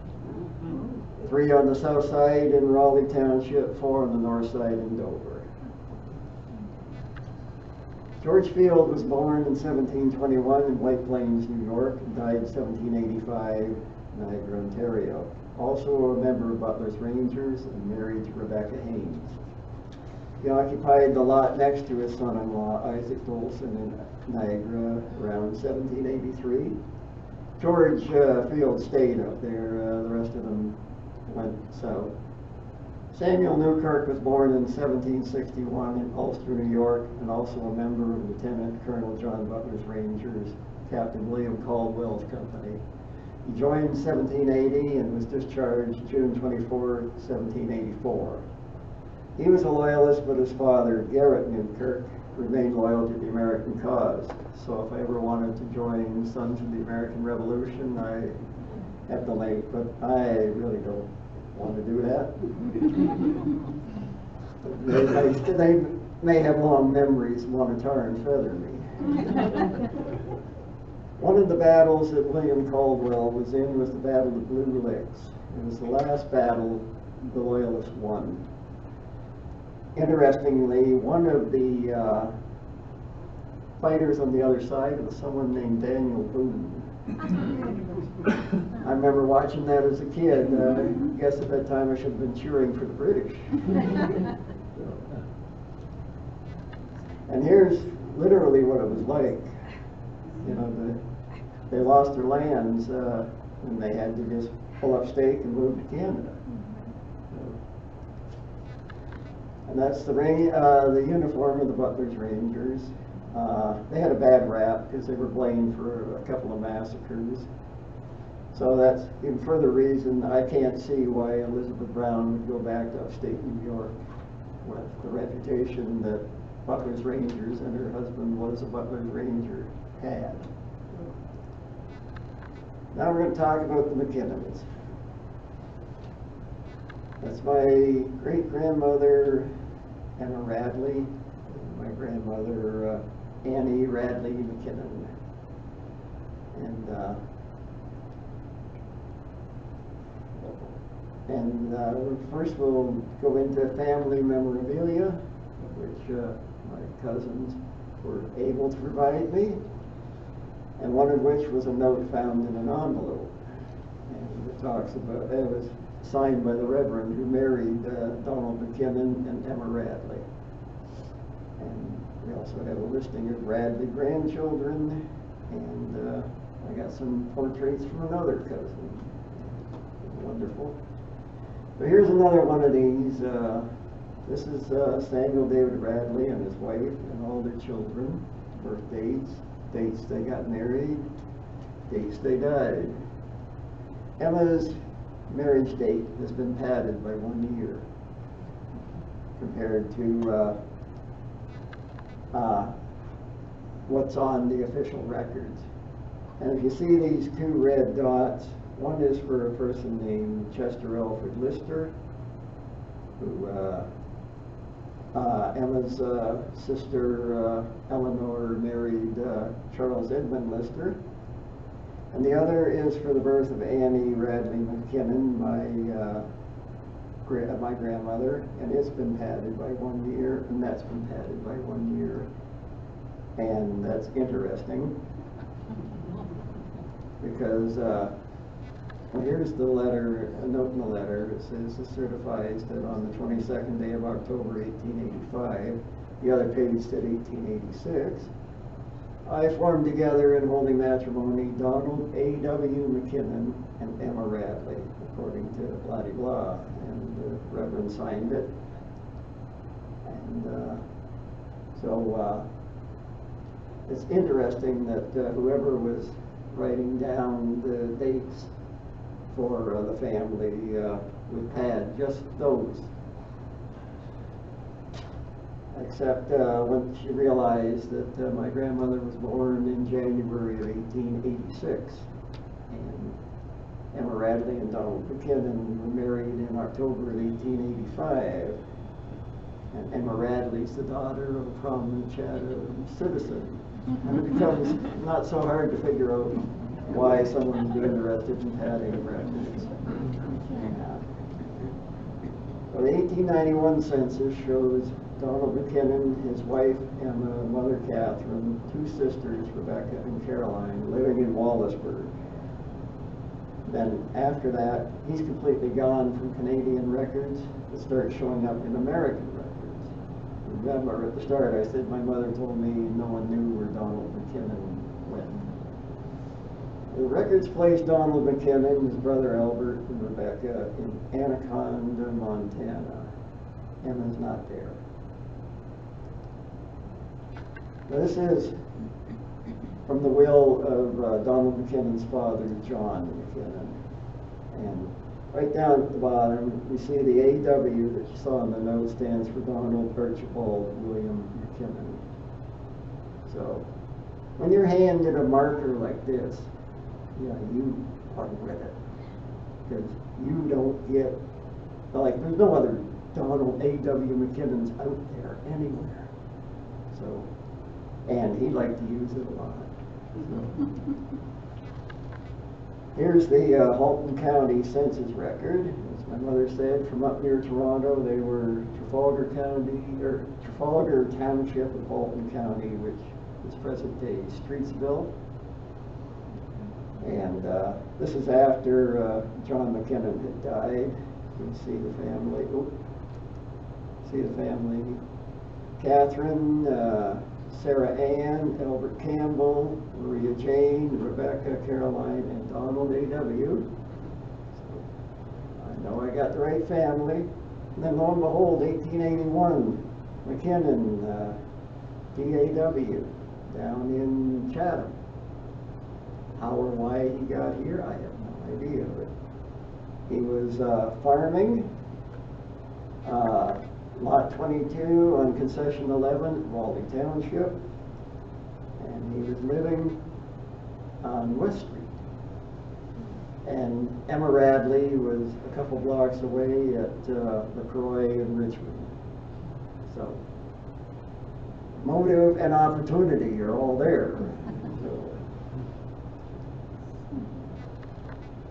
Three on the south side in Raleigh Township, four on the north side in Dover. George Field was born in 1721 in White Plains, New York, and died in 1785 Niagara, Ontario. Also a member of Butler's Rangers and married to Rebecca Haynes. He occupied the lot next to his son-in-law, Isaac Dolson, in Niagara around 1783. George uh, Field stayed up there, uh, the rest of them went south. Samuel Newkirk was born in 1761 in Ulster, New York, and also a member of Lieutenant Colonel John Butler's Rangers, Captain William Caldwell's company. He joined in 1780 and was discharged June 24, 1784. He was a loyalist, but his father, Garrett Newkirk, remained loyal to the American cause. So if I ever wanted to join Sons of the American Revolution, I have to link, but I really don't want to do that. They may, they may have long memories, want to tar and feather me. One of the battles that William Caldwell was in was the Battle of Blue Licks. It was the last battle the Loyalists won. Interestingly, one of the uh, fighters on the other side was someone named Daniel Boone. I remember watching that as a kid. Uh, I guess at that time I should have been cheering for the British. And here's literally what it was like. You know, the, they lost their lands, uh, and they had to just pull up stake and move to Canada. And that's the uh, the uniform of the Butler's Rangers. Uh, they had a bad rap because they were blamed for a couple of massacres. So that's even further reason, I can't see why Elizabeth Brown would go back to upstate New York with the reputation that Butler's Rangers and her husband was a Butler's Ranger had. Now we're gonna talk about the McKinnons. That's my great-grandmother Emma Radley, my grandmother uh, Annie Radley McKinnon. And, uh, and uh, first we'll go into family memorabilia, which uh, my cousins were able to provide me, and one of which was a note found in an envelope. And it talks about, it was signed by the Reverend who married uh, Donald McKinnon and Emma Radley. And we also have a listing of Radley grandchildren, and uh, I got some portraits from another cousin. Wonderful. So here's another one of these. Uh, this is uh, Samuel David Radley and his wife and all their children, birth dates, dates they got married, dates they died. Emma's marriage date has been padded by one year compared to uh, what's on the official records. And if you see these two red dots, one is for a person named Chester Alfred Lister, who uh, uh, Emma's uh, sister uh, Eleanor married uh, Charles Edmund Lister. And the other is for the birth of Annie Radley McKinnon, my, uh, my grandmother, and it's been padded by one year, and that's been padded by one year. And that's interesting, because, uh, well, here's the letter, a note in the letter, it says, it certifies that on the twenty-second day of October eighteen eighty-five, the other page said eighteen eighty-six, I formed together in holy matrimony Donald A. W. McKinnon and Emma Radley, according to blah blah, the Reverend signed it. And, uh, so, uh, it's interesting that uh, whoever was writing down the dates for uh, the family, uh, would pad just those except when she realized that my grandmother was born in January of 1886. Emma Radley and Donald McKinnon were married in October of 1885. And Emma Radley's the daughter of a prominent Chatham citizen. Mm-hmm. And it becomes not so hard to figure out why someone would be interested in padding records. Well, the 1891 census shows Donald McKinnon, his wife Emma, mother Catherine, two sisters, Rebecca and Caroline, living in Wallaceburg. Then after that, he's completely gone from Canadian records to start showing up in American records. Remember, at the start, I said my mother told me no one knew where Donald McKinnon went. The records placed Donald McKinnon, his brother Albert, and Rebecca in Anaconda, Montana. Emma's not there. This is from the will of uh, Donald McKinnon's father, John McKinnon. And right down at the bottom, we see the AW that you saw in the note stands for Donald Archibald William McKinnon. So, when you're handed a marker like this, yeah, you are with it. Because you don't get, like, there's no other Donald A.W. McKinnons out there anywhere. So, and he liked to use it a lot. Here's the uh, Halton County census record. As my mother said, from up near Toronto, they were Trafalgar County, or Trafalgar Township of Halton County, which is present day Streetsville. And uh, this is after uh, John McKinnon had died. You can see the family. See the family. Catherine, uh, Sarah Ann, Albert Campbell, Maria Jane, Rebecca, Caroline, and Donald A.W. I know I got the right family. And then lo and behold, 1881, McKinnon, uh, D.A.W., down in Chatham. How or why he got here, I have no idea, but he was uh, farming, uh, lot 22 on concession 11, Waldy Township, and he was living on West Street. And Emma Radley was a couple blocks away at uh, LaCroix and Richmond. So, motive and opportunity are all there.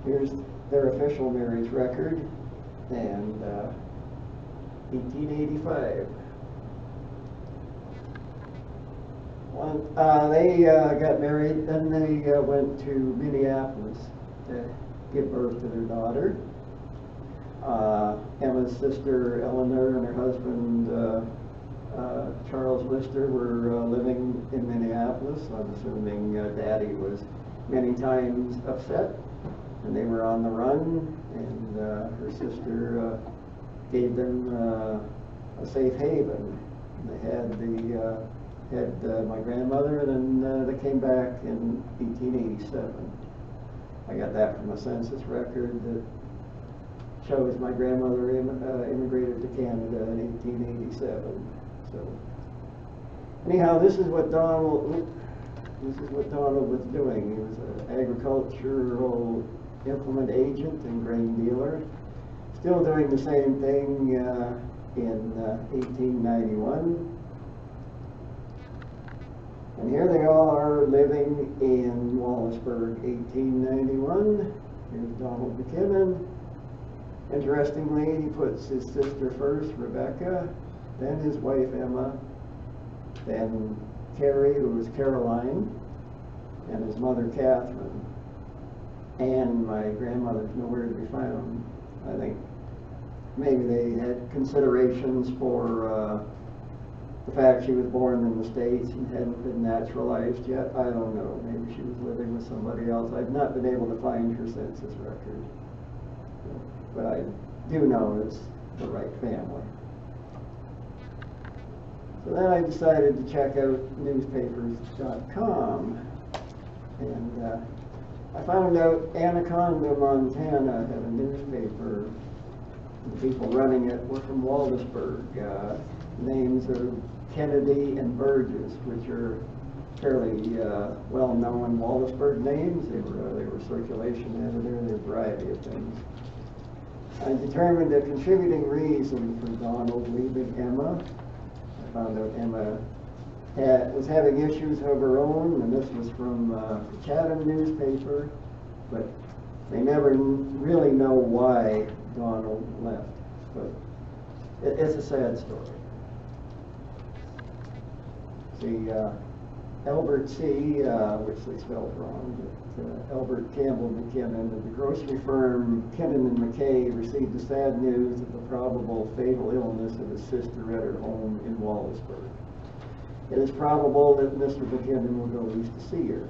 Here's their official marriage record, and uh, 1885. One, uh, they uh, got married, then they uh, went to Minneapolis to give birth to their daughter. Uh, Emma's sister Eleanor and her husband uh, uh, Charles Lister were living in Minneapolis. I'm assuming Daddy was many times upset, and they were on the run. And her sister gave them uh, a safe haven. They had the uh, had uh, my grandmother, and then they came back in 1887. I got that from a census record that shows my grandmother im- uh, immigrated to Canada in 1887. So anyhow, this is what Donald this is what Donald was doing. He was an agricultural implement agent and grain dealer. Still doing the same thing uh, in uh, 1891. And here they are living in Wallaceburg, 1891. Here's Donald McKinnon. Interestingly, he puts his sister first, Rebecca, then his wife Emma, then Carrie, who was Caroline, and his mother Catherine. And my grandmother's nowhere to be found. I think maybe they had considerations for uh, the fact she was born in the States and hadn't been naturalized yet. I don't know. Maybe she was living with somebody else. I've not been able to find her census record. But I do know it's the right family. So then I decided to check out newspapers.com. And uh, I found out Anaconda, Montana had a newspaper. The people running it were from Wallaceburg. Uh, names are Kennedy and Burgess, which are fairly uh, well-known Wallaceburg names. They were, uh, they were circulation editor, were a variety of things. I determined a contributing reason for Donald leaving Emma. I found out Emma had, was having issues of her own, and this was from uh, the Chatham newspaper, but they never really know why Donald left. But it, it's a sad story. See, uh, Albert C., uh, which they spelled wrong, but uh, Albert Campbell McKinnon of the grocery firm McKinnon and McKay received the sad news of the probable fatal illness of his sister at her home in Wallaceburg. It is probable that Mr. McKinnon will go east to see her,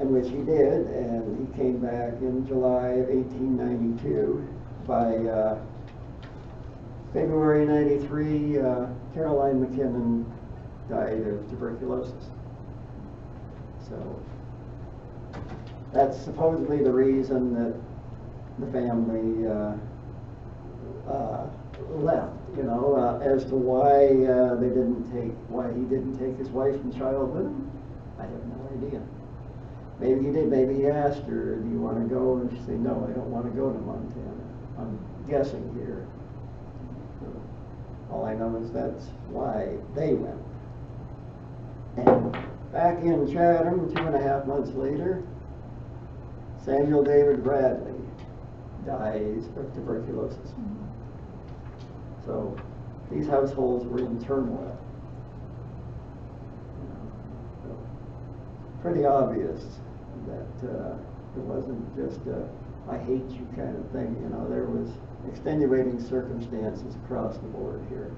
and which he did, and he came back in July of 1892. By uh, February 93, uh, Caroline McKinnon died of tuberculosis. So that's supposedly the reason that the family uh, uh, left. You know, uh, as to why they didn't take, why he didn't take his wife and child with him, I have no idea. Maybe he did. Maybe he asked her, "Do you want to go?" And she said, "No, I don't want to go to Montana." I'm guessing here. All I know is that's why they went. And back in Chatham, two and a half months later, Samuel David Radley dies of tuberculosis. So these households were in turmoil. Pretty obvious that uh, it wasn't just a I hate you kind of thing, you know, there was extenuating circumstances across the board here.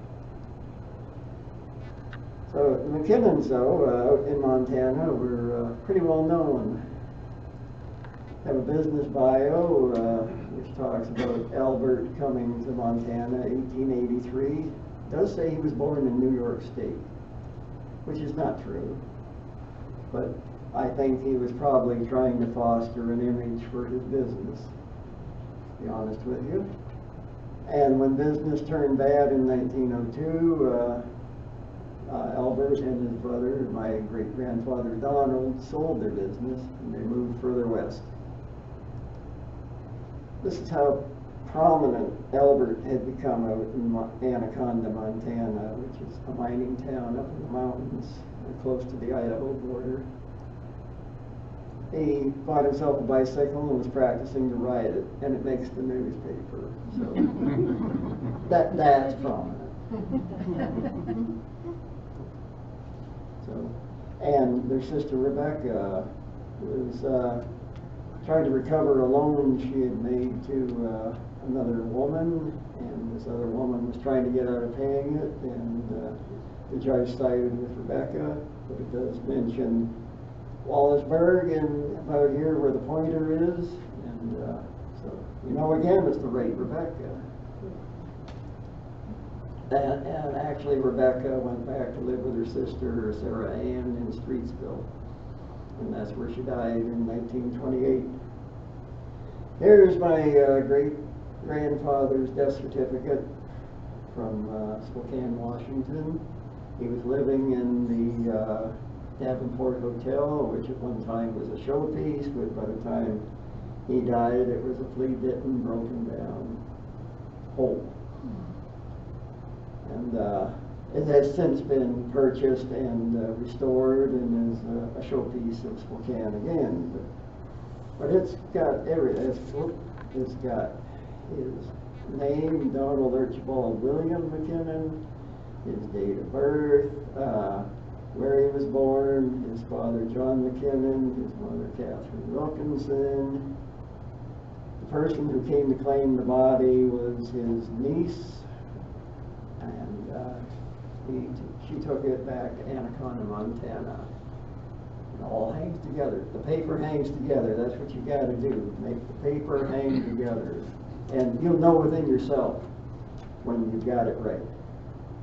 So McKinnons, though, uh, in Montana, were uh, pretty well known. Have a business bio uh, which talks about Albert coming to Montana 1883. Does say he was born in New York State, which is not true. But I think he was probably trying to foster an image for his business, to be honest with you. And when business turned bad in 1902, uh, uh, Albert and his brother, my great grandfather Donald, sold their business and they moved further west. This is how prominent Albert had become out in Anaconda, Montana, which is a mining town up in the mountains, uh, close to the Idaho border. He bought himself a bicycle and was practicing to ride it, and it makes the newspaper. So that that's prominent. So, and their sister Rebecca was uh, trying to recover a loan she had made to uh, another woman, and this other woman was trying to get out of paying it, and uh, the judge sided with Rebecca, but it does mention Wallaceburg and about here where the pointer is, and uh, so, you know, again, it's the right Rebecca. And, and actually Rebecca went back to live with her sister Sarah Ann in Streetsville. And that's where she died in nineteen twenty-eight. Here's my uh, great grandfather's death certificate from uh, Spokane, Washington. He was living in the uh, Davenport Hotel, which at one time was a showpiece, but by the time he died, it was a flea-bitten, broken down hole. And uh, it has since been purchased and uh, restored and is uh, a showpiece of Spokane again. But, but it's got every, it's, it's got his name, Donald Archibald William McKinnon, his date of birth, uh, where he was born, his father John McKinnon, his mother Catherine Wilkinson. The person who came to claim the body was his niece, and uh, he, she took it back to Anaconda, Montana. It all hangs together. The paper hangs together. That's what you got to do. Make the paper hang together, and you'll know within yourself when you've got it right.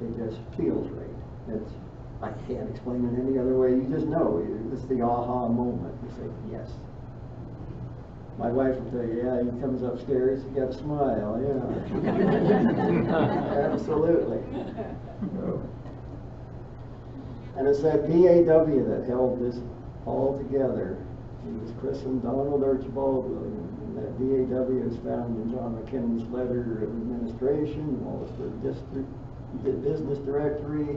It just feels right. It's I can't explain it any other way. You just know. It's the aha moment. You say yes. My wife will tell you, yeah, he comes upstairs, you got a smile, yeah. Absolutely. So, And it's that VAW that held this all together. He was christened Donald Archibald William. And that VAW is found in John McKinnon's letter of administration, Wallaceburg District, the Business Directory,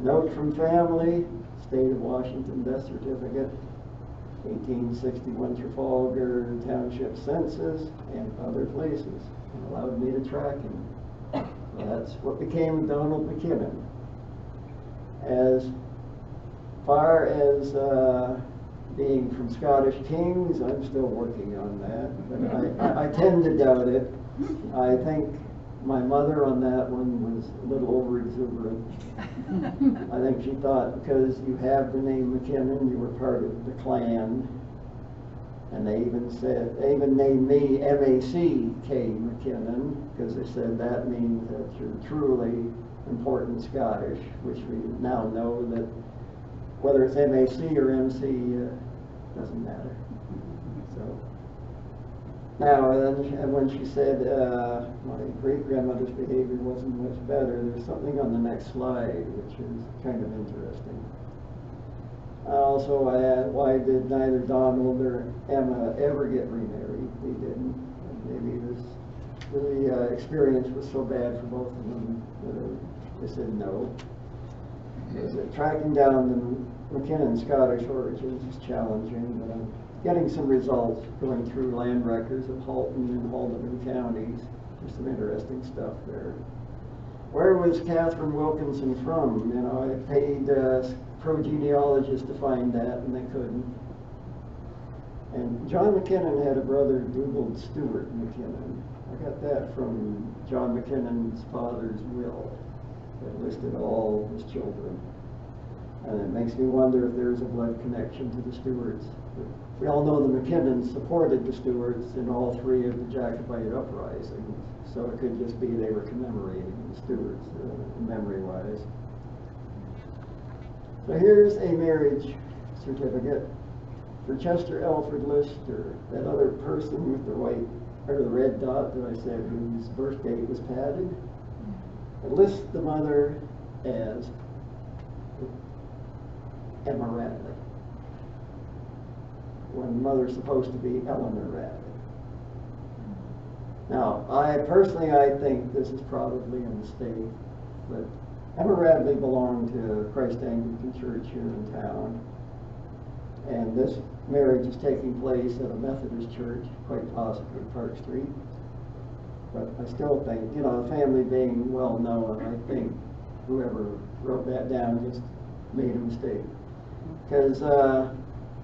note from family, State of Washington death certificate, 1861 Trafalgar Township census, and other places, and allowed me to track him. That's what became Donald McKinnon. As far as uh, being from Scottish Kings, I'm still working on that, but I, I, I tend to doubt it. I think my mother on that one was a little over exuberant. I think she thought because you have the name McKinnon, you were part of the clan. And they even said, they even named me M.A.C.K. McKinnon, because they said that means that you're truly important Scottish, which we now know that whether it's M.A.C. or M.C. Uh, doesn't matter. Now, and when she said uh, my great grandmother's behavior wasn't much better, there's something on the next slide which is kind of interesting. Also, I why did neither Donald or Emma ever get remarried? They didn't. Maybe this, the uh, experience was so bad for both of them that they said no. Because uh, tracking down the McKinnon Scottish origins is challenging, but I'm getting some results going through land records of Halton and Haldimand counties. There's some interesting stuff there. Where was Catherine Wilkinson from? You know, I paid uh, pro genealogists to find that, and they couldn't. And John McKinnon had a brother, Dugald Stewart McKinnon. I got that from John McKinnon's father's will that listed all his children. And it makes me wonder if there's a blood connection to the Stewarts. We all know the McKinnons supported the Stewarts in all three of the Jacobite uprisings, so it could just be they were commemorating the Stewarts, uh, memory-wise. So here's a marriage certificate for Chester Alfred Lister, that other person with the white, or the red dot that I said whose birth date was padded. It lists the mother as Emma Radley. When mother's supposed to be Eleanor Radley. Now, I personally, I think this is probably a mistake, but Emma Radley belonged to Christ Anglican Church here in town. And this marriage is taking place at a Methodist church, quite possibly Park Street. But I still think, you know, the family being well known, I think whoever wrote that down just made a mistake. Because uh,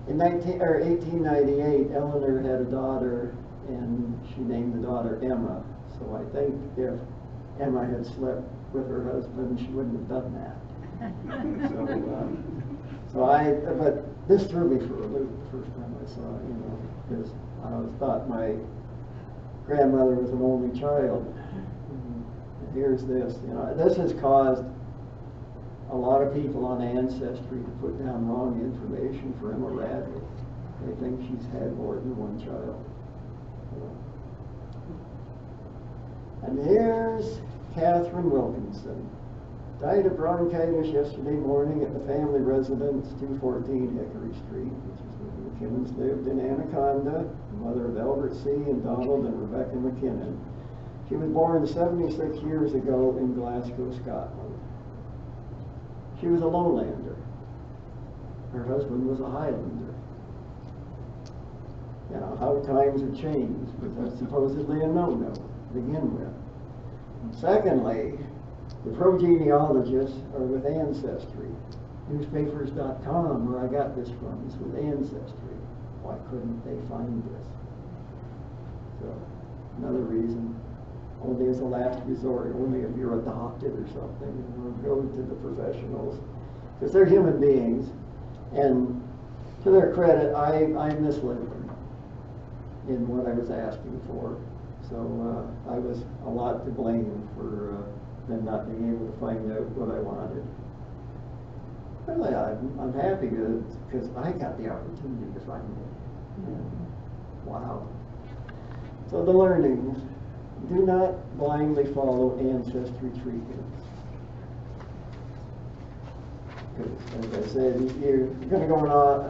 in 19, or 1898, Eleanor had a daughter, and she named the daughter Emma. So I think if Emma had slept with her husband, she wouldn't have done that. So, um, so I, but this threw me for a loop the first time I saw it, you know, because I always thought my grandmother was an only child. And here's this, you know, this has caused a lot of people on Ancestry to put down wrong information for Emma Radley. They think she's had more than one child. And here's Catherine Wilkinson. Died of bronchitis yesterday morning at the family residence, 214 Hickory Street, which is where the McKinnons lived in Anaconda, the mother of Albert C. and Donald and Rebecca McKinnon. She was born 76 years ago in Glasgow, Scotland. She was a lowlander. Her husband was a Highlander. Know, how times have changed, but that's supposedly a no-no to begin with. Secondly, the pro-genealogists are with Ancestry. Newspapers.com, where I got this from, is with Ancestry. Why couldn't they find this? So, another reason, only as a last resort, only if you're adopted or something, know, go to the professionals. Because they're human beings, and to their credit, I, I misled them in what I was asking for. So uh, I was a lot to blame for uh, them not being able to find out what I wanted. Really, I'm, I'm happy because I got the opportunity to find it. And, wow. So the learnings. Do not blindly follow ancestry treatments. 'Cause, As I said, you're gonna go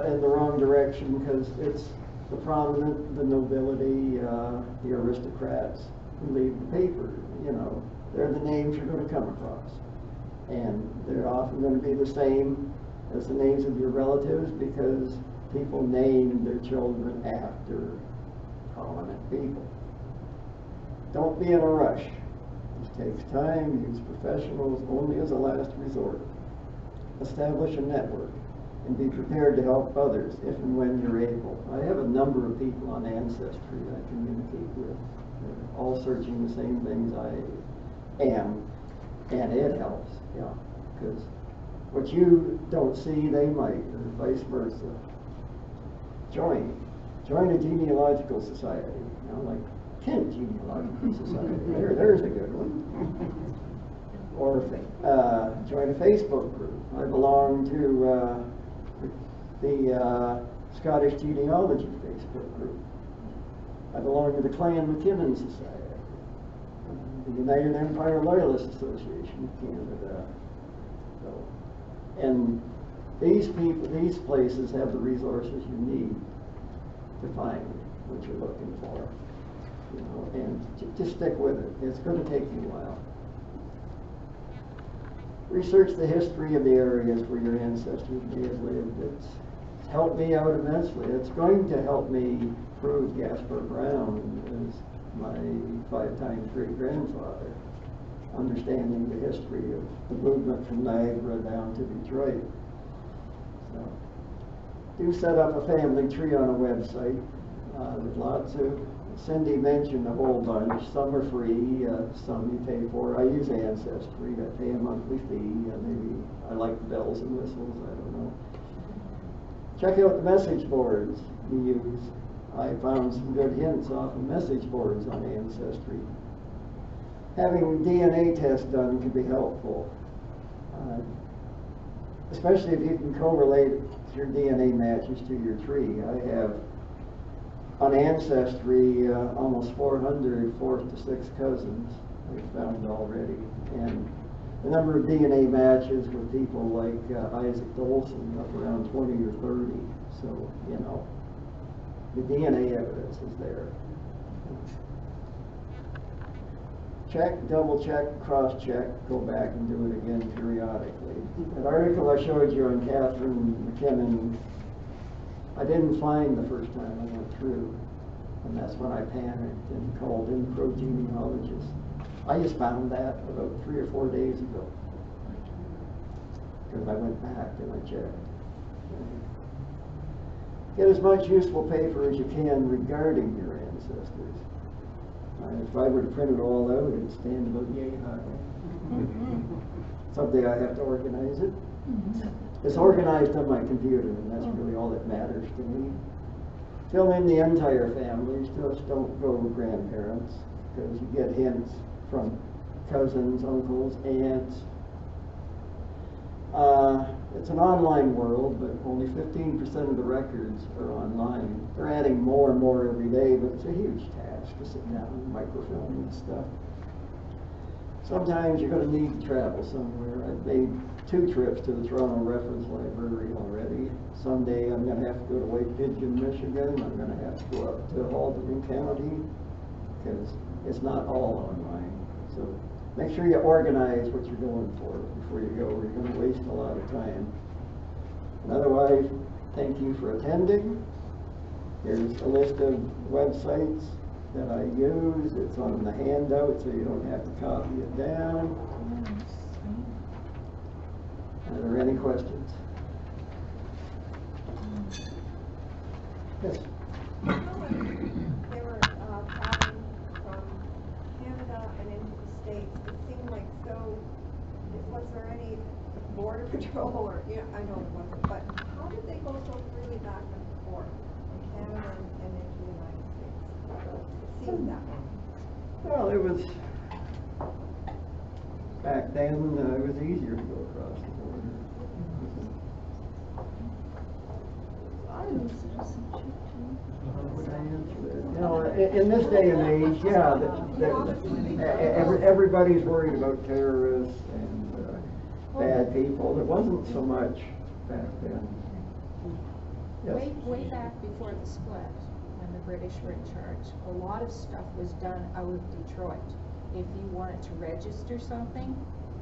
in, in the wrong direction because it's the prominent, the nobility, uh, the aristocrats who leave the paper, you know, they're the names you're gonna come across. And they're often gonna be the same as the names of your relatives because people name their children after prominent people. Don't be in a rush. This takes time, use professionals only as a last resort. Establish a network and be prepared to help others if and when you're able. I have a number of people on Ancestry I communicate with. They're all searching the same things I am, and it helps, yeah. Because what you don't see, they might, or vice versa. Join. Join a genealogical society, you know, like Kent Genealogical Society. There, there's a good one. Or uh, join a Facebook group. I belong to uh, the uh, Scottish Genealogy Facebook group. I belong to the Clan McKinnon Society, the United Empire Loyalist Association of Canada. So, and these people, these places have the resources you need to find what you're looking for. You know, and just stick with it. It's going to take you a while. Research the history of the areas where your ancestors may have lived. It's helped me out immensely. It's going to help me prove Gaspar Brown as my five times great grandfather, understanding the history of the movement from Niagara down to Detroit. So, do set up a family tree on a website. Uh, there's lots of Cindy mentioned a whole bunch, some are free, uh, some you pay for. I use Ancestry, I pay a monthly fee, uh, maybe I like the bells and whistles, I don't know. Check out the message boards you use. I found some good hints off of message boards on Ancestry. Having DNA tests done can be helpful. Uh, Especially if you can correlate your DNA matches to your tree. I have on Ancestry, uh, almost 400 fourth to sixth cousins I've found already. And the number of DNA matches with people like uh, Isaac Dolson up around 20 or 30. So, you know, the DNA evidence is there. Check, double check, cross check, go back and do it again periodically. That article I showed you on Catherine McKinnon, I didn't find the first time I went through. And that's when I panicked and called in progenealogists. I just found that about three or four days ago. Because I went back and I checked. Get as much useful paper as you can regarding your ancestors. Uh, If I were to print it all out, it'd stand about yay high. Someday I have to organize it. It's organized on my computer, and that's really all that matters to me. Fill in the entire family, just don't go grandparents, because you get hints from cousins, uncles, aunts. Uh, it's an online world, but only fifteen percent of the records are online. They're adding more and more every day, but it's a huge task to sit down and microfilm and stuff. Sometimes you're gonna need to travel somewhere. I've made two trips to the Toronto Reference Library already. Someday I'm gonna have to go to White Pigeon, Michigan. I'm gonna have to go up to Halton County, because it's not all online. So make sure you organize what you're going for before you go, or you're gonna waste a lot of time. And otherwise, thank you for attending. Here's a list of websites that I use. It's on the handout, so you don't have to copy it down. Are there any questions? Yes. They were uh, from Canada and into the States. It seemed like so, was there any border patrol or, you know, I know it wasn't, but how did they go so freely back and forth from Canada and and into the United States? It seemed that way. Well, it was, back then, uh, it was easier to go across the border. Would I answer that? You know, in, in this day and age, yeah, the, the, e- e- every, everybody's worried about terrorists and, uh, bad people. There wasn't so much back then. Yes. Way, way back before the split, when the British were in charge, a lot of stuff was done out of Detroit. If you wanted to register something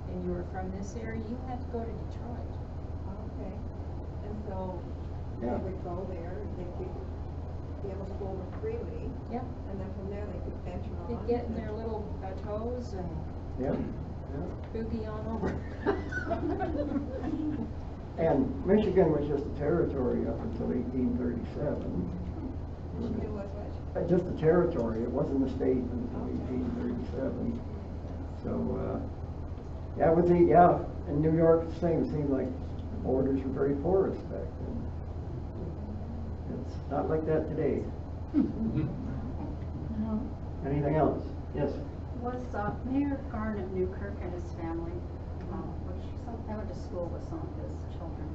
and you were from this area, you had to go to Detroit. Okay. And so they Yeah. would go there, and they could be able to go over freely, Yeah, and then from there they could venture on. they'd get in their little bateaus and Yeah, yeah. boogie on over. And Michigan was just a territory up until eighteen thirty-seven. It was what? Uh, Just a territory, it wasn't a state until eighteen thirty-seven. So, uh, yeah, with the, yeah, in New York, the same, it seemed like the borders were very porous back then. It's not like that today. Anything else? Yes? Was uh, Mayor Garnet Newkirk and his family, uh, which some, I went to school with some of his children.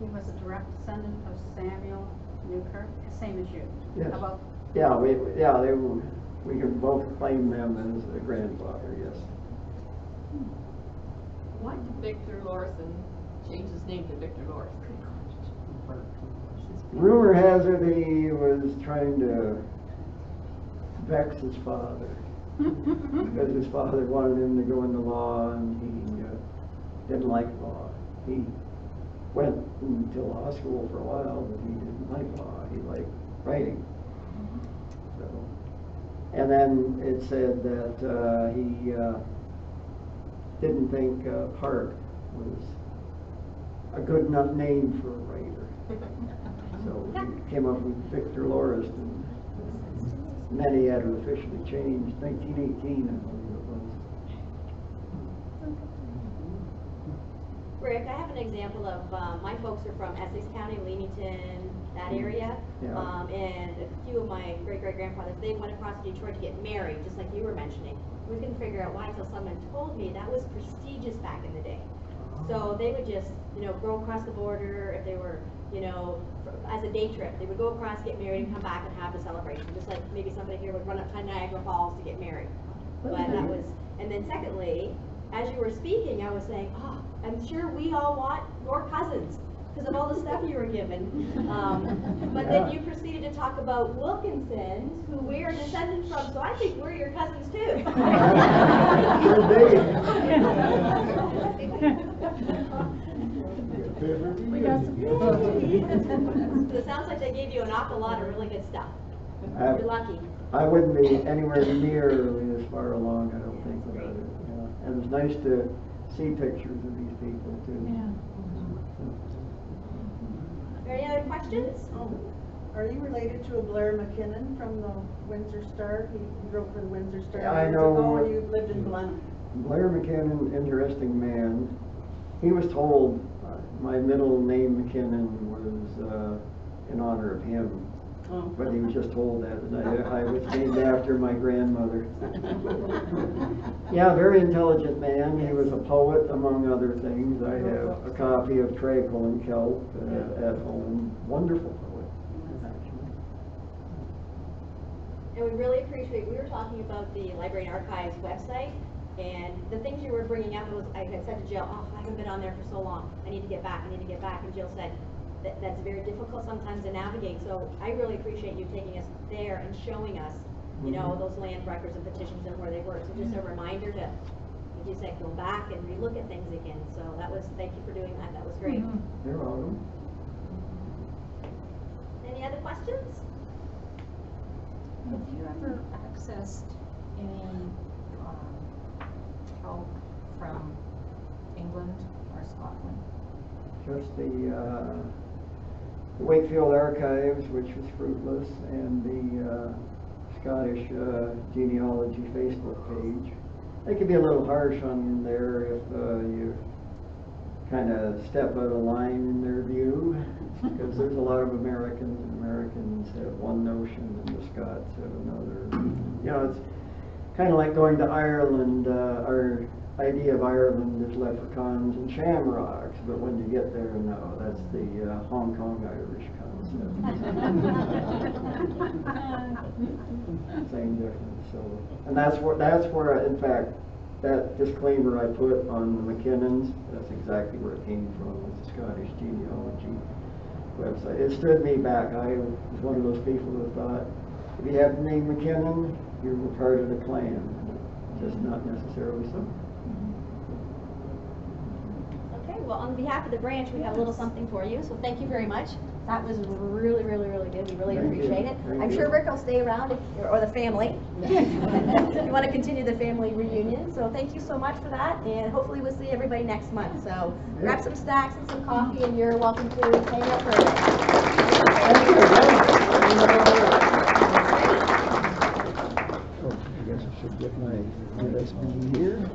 He was a direct descendant of Samuel Newkirk, same as you. Yes. How About, Yeah, we, yeah, they were, we can both claim them as a grandfather, yes. Why did Victor Lorson change his name to Victor Lauriston? Rumor has it he was trying to vex his father. Because his father wanted him to go into law and he uh, didn't like law. He went into law school for a while, but he didn't like law. He liked writing. So, and then it said that uh, he uh, didn't think uh, Park was a good enough name for a writer. So he came up with Victor Lauriston. many had officially changed, nineteen eighteen, I believe it was. Rick, I have an example of, um, my folks are from Essex County, Leamington, that area. Yeah. Um, and a few of my great-great-grandfathers, they went across to Detroit to get married, just like you were mentioning. We couldn't figure out why until someone told me that was prestigious back in the day. So they would just, you know, go across the border, if they were, you know, as a day trip, they would go across, get married, and come back and have the celebration, just like maybe somebody here would run up to Niagara Falls to get married. But that was, and then secondly, as you were speaking, I was saying, oh, I'm sure we all want your cousins, because of all the stuff you were given. Um, but then you proceeded to talk about Wilkinsons, who we are descended from, so I think we're your cousins too. We got some So it sounds like they gave you an awful lot of really good stuff. I- You're lucky. I wouldn't be anywhere near as far along, I don't think, about it, yeah. And it's nice to see pictures of these people too. Yeah. Any other questions? Oh, Are you related to a Blair McKinnon from the Windsor Star? He he wrote for the Windsor Star Yeah, I know. Oh, ago, and you've lived in Glen. Blair McKinnon, interesting man. He was told my middle name McKinnon was uh, in honor of him, Oh. but he was just told that, and I, I was named after my grandmother. Yeah, very intelligent man. He was a poet, among other things. I have a copy of Treacle and Kelp uh, at home. Wonderful poet, actually. And we really appreciate, we were talking about the Library and Archives website, and the things you were bringing up was, I had said to Jill, oh, I haven't been on there for so long, I need to get back, I need to get back, and Jill said, that, that's very difficult sometimes to navigate, so I really appreciate you taking us there and showing us, you know, Mhm. those land records and petitions and where they were, so just a reminder to, like you said, go back and relook at things again, so that was, thank you for doing that, that was great. You're welcome. Any other questions? Have you ever accessed any, from England or Scotland? Just the uh, the Wakefield Archives, which was fruitless, and the uh, Scottish uh, genealogy Facebook page. They can be a little harsh on there if uh, you kind of step out of line in their view, because there's a lot of Americans, and Americans have one notion, and the Scots have another. You know, it's kind of like going to Ireland. Uh, our idea of Ireland is leprechauns and shamrocks, but when you get there, no, that's the uh, Hong Kong Irish concept. Same difference. So, and that's where that's where, in fact, that disclaimer I put on the McKinnons, that's exactly where it came from. It's the Scottish genealogy website. It stood me back. I was one of those people who thought, if you have the name McKinnon, you were part of the clan. Just not necessarily so. Okay, well, on behalf of the branch, we have a little something for you, so thank you very much. That was really, really, really good, we really Thank you. appreciate it. Thank I'm you. sure Rick will stay around, if- or the family. If you want to continue the family reunion, so thank you so much for that, and hopefully we'll see everybody next month. So grab some snacks and some coffee, and you're welcome to hang out further. Let us be here.